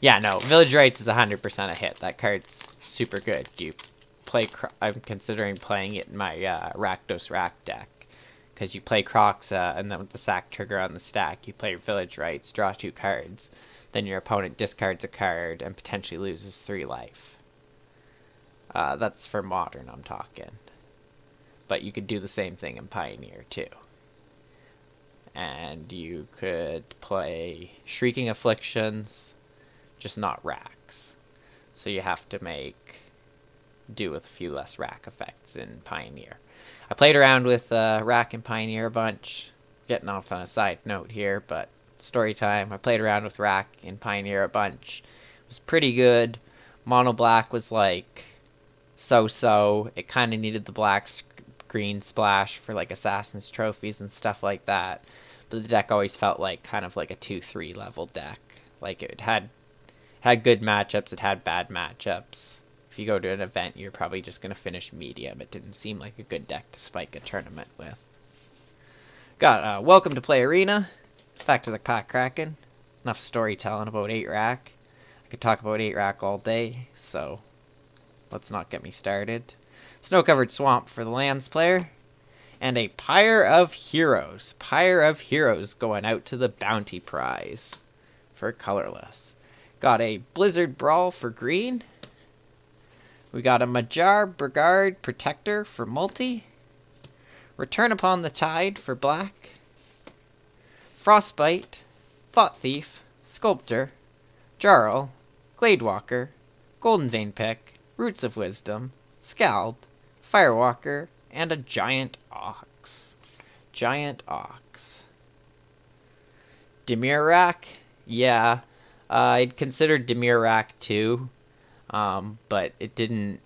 Yeah, no, Village Rites is 100% a hit. That card's super good. You play, I'm considering playing it in my uh, Rakdos Rak deck because you play Kroxa, and then with the sack trigger on the stack, you play your Village rites, draw two cards. Then your opponent discards a card and potentially loses three life. Uh, that's for Modern, I'm talking. But you could do the same thing in Pioneer, too. And you could play Shrieking Afflictions, just not racks. So you have to make do with a few less rack effects in Pioneer. I played around with uh, Rack and Pioneer a bunch. Getting off on a side note here, but story time. I played around with Rack and Pioneer a bunch. It was pretty good. Mono Black was like so-so. It kind of needed the black green splash for like Assassin's trophies and stuff like that. But the deck always felt like kind of like a 2-3 level deck. Like it had had good matchups. It had bad matchups if you go to an event, you're probably just going to finish medium. It didn't seem like a good deck to spike a tournament with. Got uh, Welcome to Play Arena. Back to the Pack Kraken. Enough storytelling about 8 Rack. I could talk about 8 Rack all day, so let's not get me started. Snow Covered Swamp for the Lands player. And a Pyre of Heroes. Pyre of Heroes going out to the Bounty Prize for colorless. Got a Blizzard Brawl for green we got a Maja Bretagard Protector for multi. Return Upon the Tide for black. Frostbite, Thought Thief, Sculptor, Jarl, Gladewalker, Goldvein Pick, Roots of Wisdom, Scald, Firewalker, and a Giant Ox. Giant Ox. Dimir Rack, yeah. Uh, I'd considered Dimir Rack too, um, but it didn't.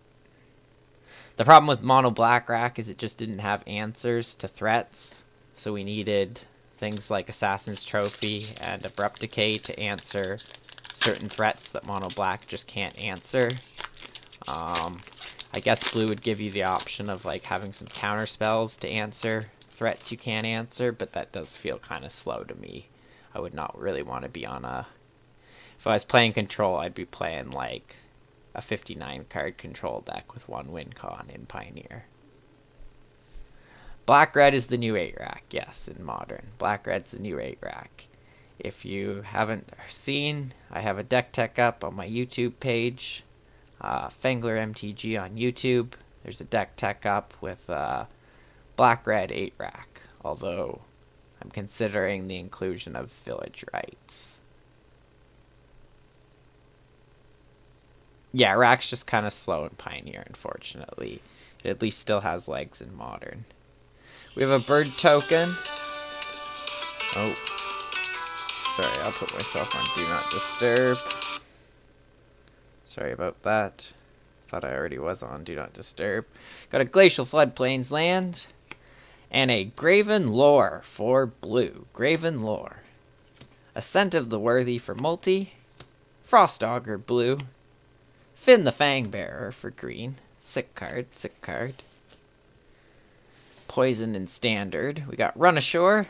The problem with Mono Black Rack is it just didn't have answers to threats, so we needed things like Assassin's Trophy and Abrupt Decay to answer certain threats that Mono Black just can't answer. Um, I guess Blue would give you the option of like having some counter spells to answer threats you can't answer, but that does feel kind of slow to me. I would not really want to be on a. If I was playing control, I'd be playing like a 59 card control deck with one win con in Pioneer. Black red is the new 8 rack, yes, in modern. Black red's the new 8 rack. If you haven't seen, I have a deck tech up on my YouTube page, uh, Fengler MTG on YouTube. There's a deck tech up with uh, black red 8 rack, although I'm considering the inclusion of village rites. Yeah, Rack's just kind of slow in Pioneer, unfortunately. It at least still has legs in Modern. We have a bird token. Oh. Sorry, I'll put myself on Do Not Disturb. Sorry about that. Thought I already was on Do Not Disturb. Got a Glacial Floodplains land. And a Graven Lore for blue. Graven Lore. Ascent of the Worthy for multi. Frost Augur blue. Finn the Fangbearer for green. Sick card, sick card. Poison and Standard. We got Run Ashore,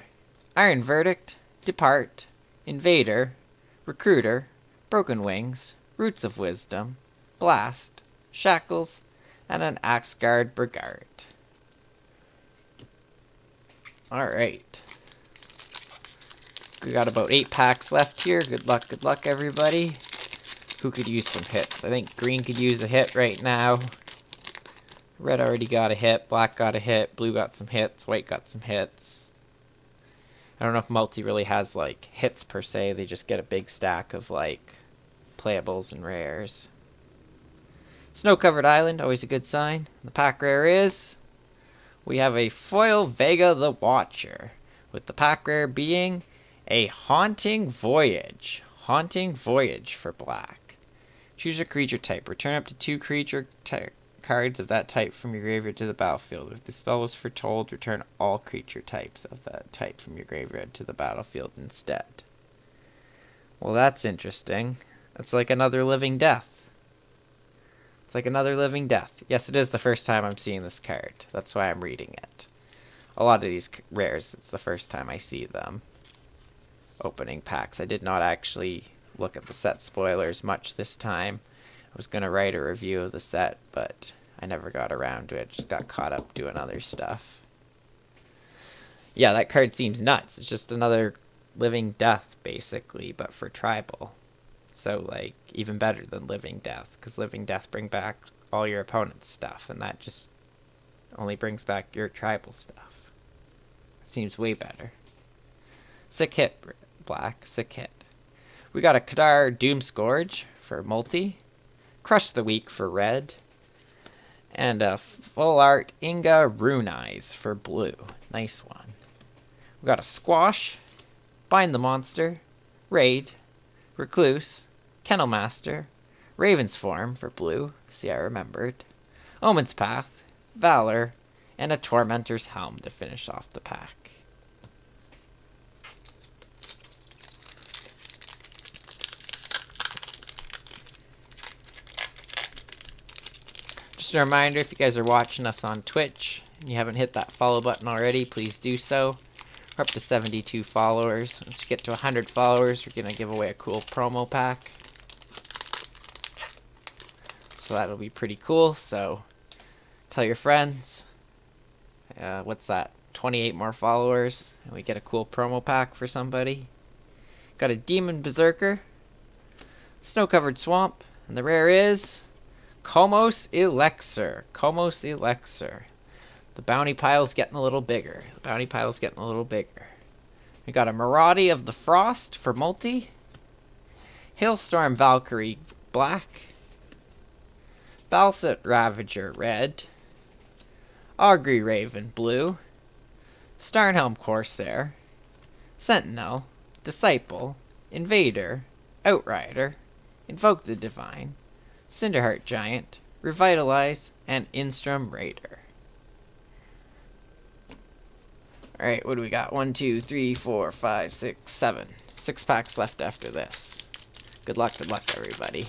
Iron Verdict, Depart, Invader, Recruiter, Broken Wings, Roots of Wisdom, Blast, Shackles, and an Axe Guard Brigard. Alright. We got about eight packs left here. Good luck, good luck, everybody. Who could use some hits? I think green could use a hit right now. Red already got a hit, black got a hit, blue got some hits, white got some hits. I don't know if multi really has like hits per se, they just get a big stack of like playables and rares. Snow covered island, always a good sign. The pack rare is we have a foil Vega the Watcher, with the pack rare being a haunting voyage. Haunting voyage for black. Choose a creature type. Return up to two creature cards of that type from your graveyard to the battlefield. If the spell was foretold, return all creature types of that type from your graveyard to the battlefield instead. Well, that's interesting. It's like another living death. It's like another living death. Yes, it is the first time I'm seeing this card. That's why I'm reading it. A lot of these rares, it's the first time I see them. Opening packs. I did not actually look at the set spoilers much this time. I was going to write a review of the set, but I never got around to it. Just got caught up doing other stuff. Yeah, that card seems nuts. It's just another living death, basically, but for tribal. So, like, even better than living death, because living death bring back all your opponent's stuff, and that just only brings back your tribal stuff. Seems way better. Sick hit, black. Sick hit. We got a Kardur Doomscourge for multi. Crush the Weak for red and a full art Inga Rune Eyes for blue. Nice one. We got a Squash, Bind the Monster, Raid, Recluse, Kennel Master, Raven's Form for blue. See, I remembered. Omen's Path, Valor, and a Tormentor's Helm to finish off the pack. Just a reminder, if you guys are watching us on Twitch and you haven't hit that follow button already, please do so. We're up to 72 followers. Once you get to 100 followers, we're going to give away a cool promo pack. So that'll be pretty cool. So tell your friends. Uh, what's that? 28 more followers, and we get a cool promo pack for somebody. Got a Demon Berserker, Snow Covered Swamp, and the rare is Cosmos Elixir. Cosmos Elixir. The bounty pile's getting a little bigger. The bounty pile's getting a little bigger. We got a Maradi of the Frost for multi. Hailstorm Valkyrie black. Basalt Ravager red. Augury Raven blue. Starnhelm Corsair. Sentinel. Disciple. Invader. Outrider, Invoke the Divine, Cinderheart Giant, Revitalize, and Immersturm Raider. Alright, what do we got? One, two, three, four, five, six, seven. Six packs left after this. Good luck, good luck, everybody.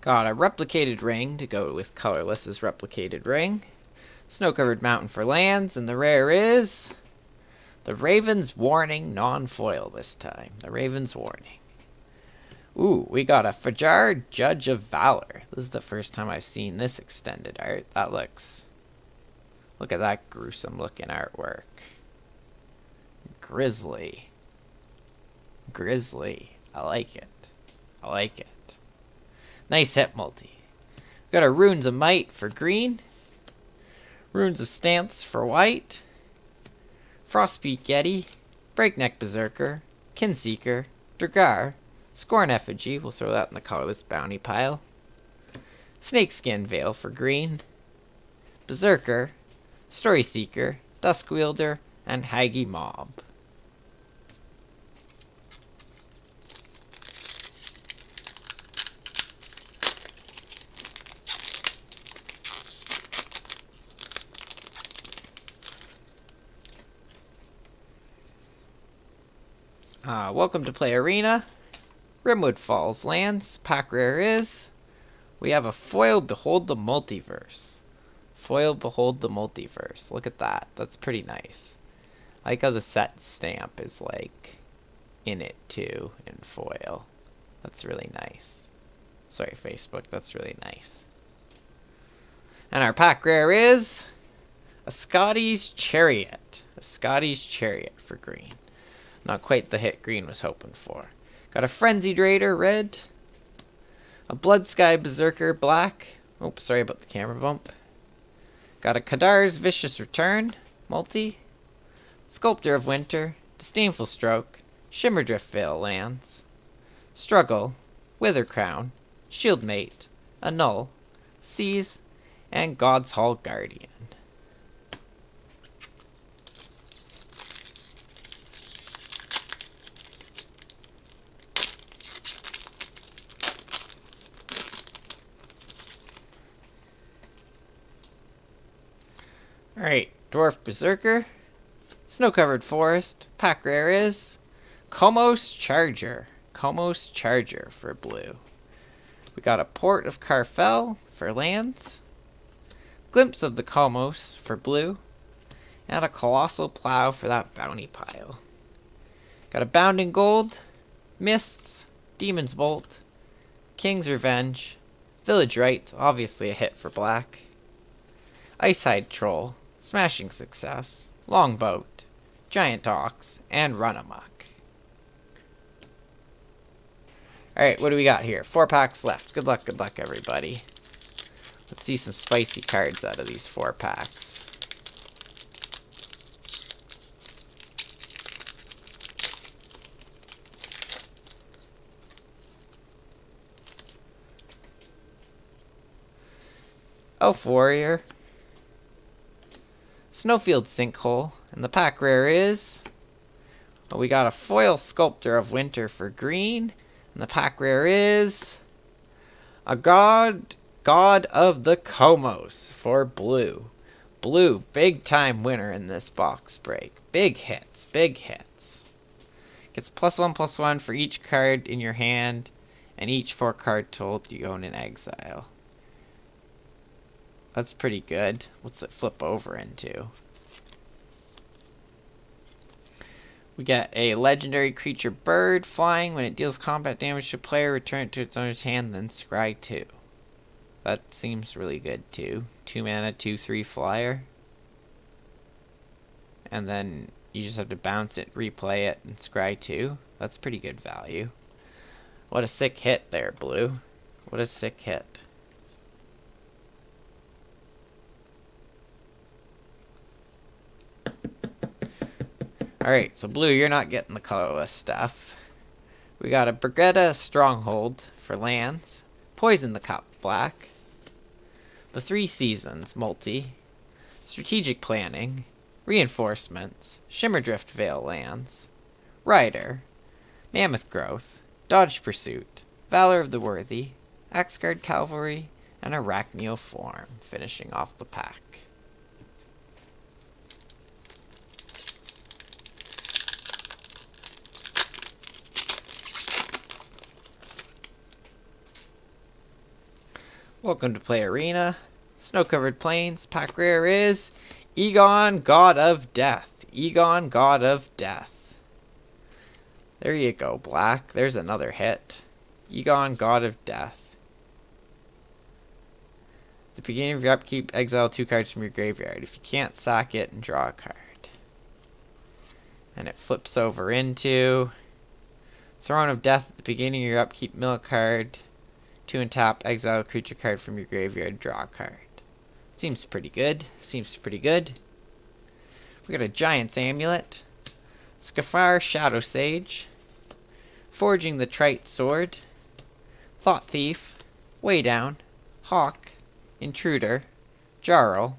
Got a replicated ring to go with colorless's replicated ring. Snow-covered mountain for lands, and the rare is the Raven's Warning non-foil this time. The Raven's Warning. Ooh, we got a Firja Judge of Valor. This is the first time I've seen this extended art. That looks... Look at that gruesome looking artwork. Grizzly. Grizzly. I like it. I like it. Nice hit multi. Got a Runes of Might for green. Runes of Stance for white. Frostpeak Yeti. Breakneck Berserker. Kinseeker. Draugr. Scorn Effigy. We'll throw that in the colorless bounty pile. Snakeskin Veil for green. Berserker. Story Seeker. Duskwielder. And Hagi Mob. Uh, welcome to Play Arena. Rimwood Falls lands. Pack rare is. We have a foil Behold the Multiverse. Foil Behold the Multiverse. Look at that. That's pretty nice. I like how the set stamp is like in it too in foil. That's really nice. Sorry, Facebook. That's really nice. And our pack rare is a Scotty's Chariot. A Scotty's Chariot for green. Not quite the hit green was hoping for. Got a Frenzied Raider, red. A Bloodsky Berserker, black. Oh, sorry about the camera bump. Got a Kardur's Vicious Return, multi. Sculptor of Winter, Disdainful Stroke, Shimmerdrift Vale lands. Struggle, Wither Crown, Shieldmate, Annul, Seize, and God's Hall Guardian. Alright, Dwarf Berserker, Snow-Covered Forest, pack rare is Cosmos Charger. Cosmos Charger for blue. We got a Port of Karfell for lands, Glimpse of the Cosmos for blue, and a Colossal Plow for that bounty pile. Got a Bound in Gold, Mists, Demon's Bolt, King's Revenge, Village Rites, obviously a hit for black, Icehide Troll, Smashing Success, Longboat, Giant Ox, and Run Amok. Alright, what do we got here? Four packs left. Good luck, good luck, everybody. Let's see some spicy cards out of these four packs. Elf Warrior, Snowfield Sinkhole. And the pack rare is... Well, we got a Foil Sculptor of Winter for green. And the pack rare is... A God... God of the Cosmos for blue. Blue, big time winner in this box break. Big hits, big hits. Gets plus one, plus one for each card in your hand, and each four card told you own in exile. That's pretty good. What's it flip over into? We get a legendary creature bird flying. When it deals combat damage to a player, return it to its owner's hand, then scry 2. That seems really good too. 2 mana, 2 3 flyer. And then you just have to bounce it, replay it, and scry 2. That's pretty good value. What a sick hit there, Blue. What a sick hit. Alright, so blue, you're not getting the colorless stuff. We got a Bretagard Stronghold for lands. Poison the Cup, black. The Three Seasons multi, Strategic Planning, Reinforcements, Shimmerdrift Vale lands, Rider, Mammoth Growth, Dogged Pursuit, Valor of the Worthy, Axgard Cavalry, and Arachnoform, finishing off the pack. Welcome to Play Arena. Snow-covered plains. Pack rare is Egon, God of Death. Egon, God of Death. There you go, Black. There's another hit. Egon, God of Death. At the beginning of your upkeep, exile two cards from your graveyard. If you can't sack it, and draw a card. And it flips over into Throne of Death at the beginning of your upkeep, mill card. Two and tap, exile a creature card from your graveyard, draw a card. Seems pretty good. Seems pretty good. We got a Giant's Amulet. Skemfar Shadowsage. Forging the Tyrite Sword. Thought Thief. Weigh Down. Hawk. Intruder. Jarl.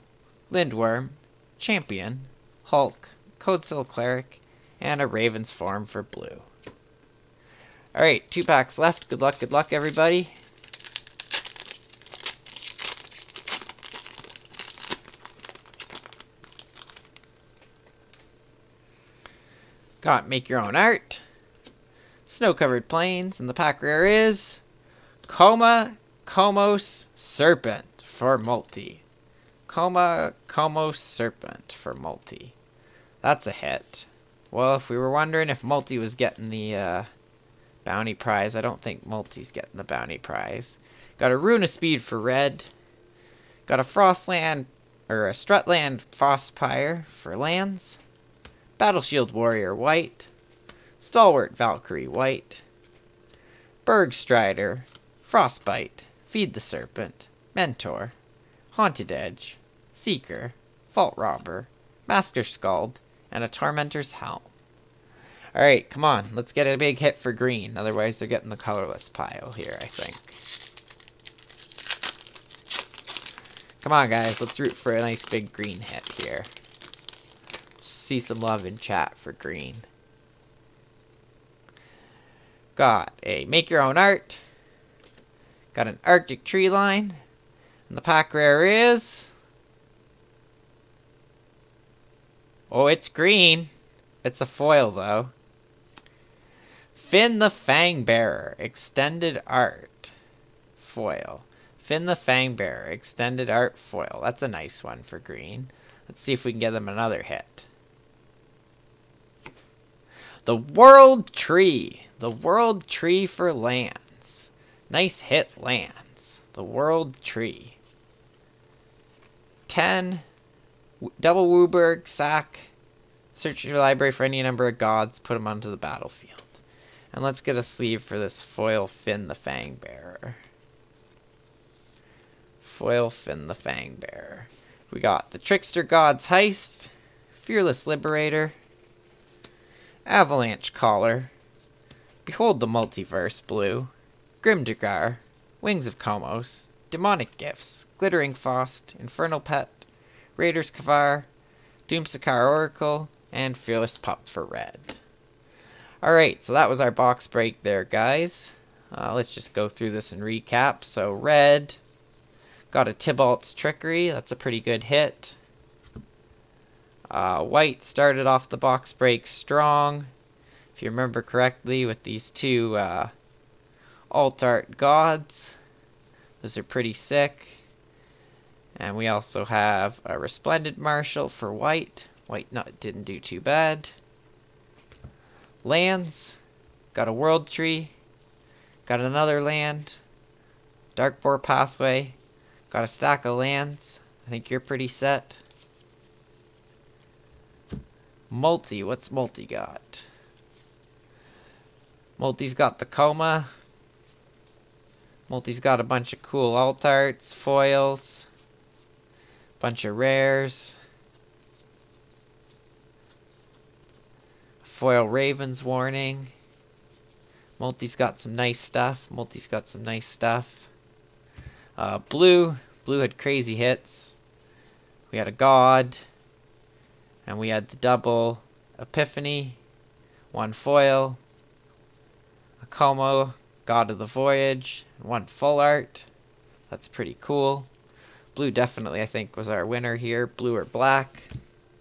Lindwurm. Champion. Hulk. Codespell Cleric. And a Raven's Form for blue. Alright, two packs left. Good luck, good luck, everybody. Got make your own art. Snow covered plains, and the pack rare is Koma Cosmos Serpent for multi. Koma Cosmos Serpent for multi. That's a hit. Well, if we were wondering if multi was getting the uh, bounty prize, I don't think multi's getting the bounty prize. Got a Rune of Speed for red. Got a Frostland or a Surtland Frostpyre for lands. Battle Shield Warrior White, Stalwart Valkyrie White, Bergstrider, Frostbite, Feed the Serpent, Mentor, Haunted Edge, Seeker, Vault Robber, Master Skald, and a Tormentor's Helm. Alright, come on, let's get a big hit for green, otherwise they're getting the colorless pile here, I think. Come on, guys, let's root for a nice big green hit here see some love in chat for green. Got a make your own art. Got an Arctic tree line. And the pack rare is. Oh, it's green. It's a foil, though. Fynn the Fangbearer, extended art. Foil. Fynn the Fangbearer, extended art foil. That's a nice one for green. Let's see if we can get them another hit. The World Tree. The World Tree for lands. Nice hit lands. The World Tree. 10. Double WUBRG, sack. Search your library for any number of gods. Put them onto the battlefield. And let's get a sleeve for this foil Fynn the Fangbearer. Foil Fynn the Fangbearer. We got the Trickster God's Heist. Fearless Liberator. Avalanche Caller, Behold the Multiverse Blue, Grim Draugr, Wings of Cosmos, Demonic Gifts, Glittering Frost, Infernal Pet, Raider's Karve, Doomskar Oracle, and Fearless Pup for red. Alright, so that was our box break there, guys. Uh, let's just go through this and recap. So, red, got a Tibalt's Trickery, that's a pretty good hit. Uh, white started off the box break strong, if you remember correctly, with these two uh, alt art gods. Those are pretty sick. And we also have a Resplendent Marshal for white. White not, didn't do too bad. Lands. Got a World Tree. Got another land. Darkbore Pathway. Got a stack of lands. I think you're pretty set. Multi, what's Multi got? Multi's got the Koma. Multi's got a bunch of cool alt arts, foils, bunch of rares. Foil Raven's Warning. Multi's got some nice stuff. Multi's got some nice stuff. Uh, blue. Blue had crazy hits. We had a God. And we had the double Epiphany. One foil. A Cosima, God of the Voyage. One full art. That's pretty cool. Blue definitely, I think, was our winner here. Blue or black.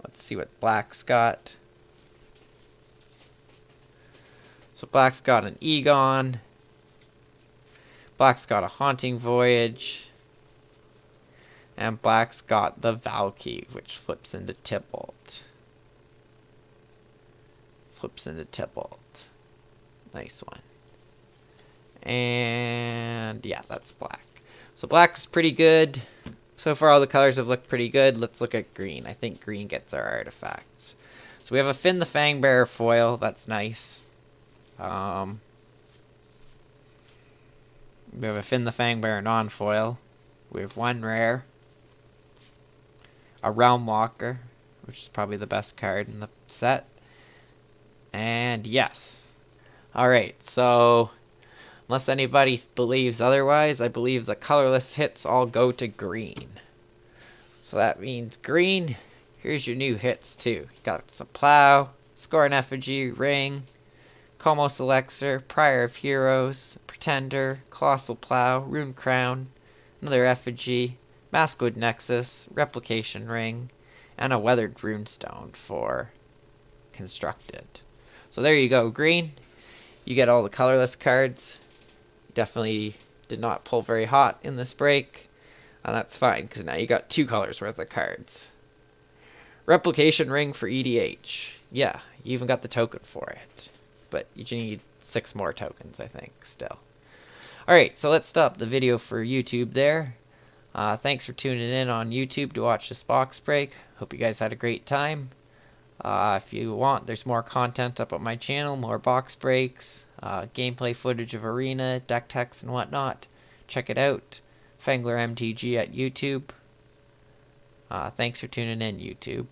Let's see what black's got. So black's got an Egon. Black's got a Haunting Voyage. And black's got the Valki, which flips into Tibalt. Flips into Tibalt. Nice one. And yeah, that's black. So black's pretty good. So far all the colors have looked pretty good. Let's look at green. I think green gets our artifacts. So we have a Fynn the Fangbearer foil. That's nice. Um, we have a Fynn the Fangbearer non-foil. We have one rare. A Realm Walker, which is probably the best card in the set. And yes. Alright, so unless anybody believes otherwise, I believe the colorless hits all go to green. So that means green, here's your new hits too. You got some Plow, Scorn Effigy, Ring, Cosmos Elixir, Pyre of Heroes, Pretender, Colossal Plow, Rune Crown, another Effigy, Maskwood Nexus, Replicating Ring, and a Weathered Runestone for Constructed. So there you go, green. You get all the colorless cards. Definitely did not pull very hot in this break. And that's fine, because now you got two colors worth of cards. Replicating Ring for EDH. Yeah, you even got the token for it but you need six more tokens, I think, still. Alright, so let's stop the video for YouTube there. Uh, thanks for tuning in on YouTube to watch this box break. Hope you guys had a great time. Uh, if you want, there's more content up on my channel, more box breaks, uh, gameplay footage of Arena, deck techs, and whatnot. Check it out. FenglerMTG at YouTube. Uh, thanks for tuning in, YouTube.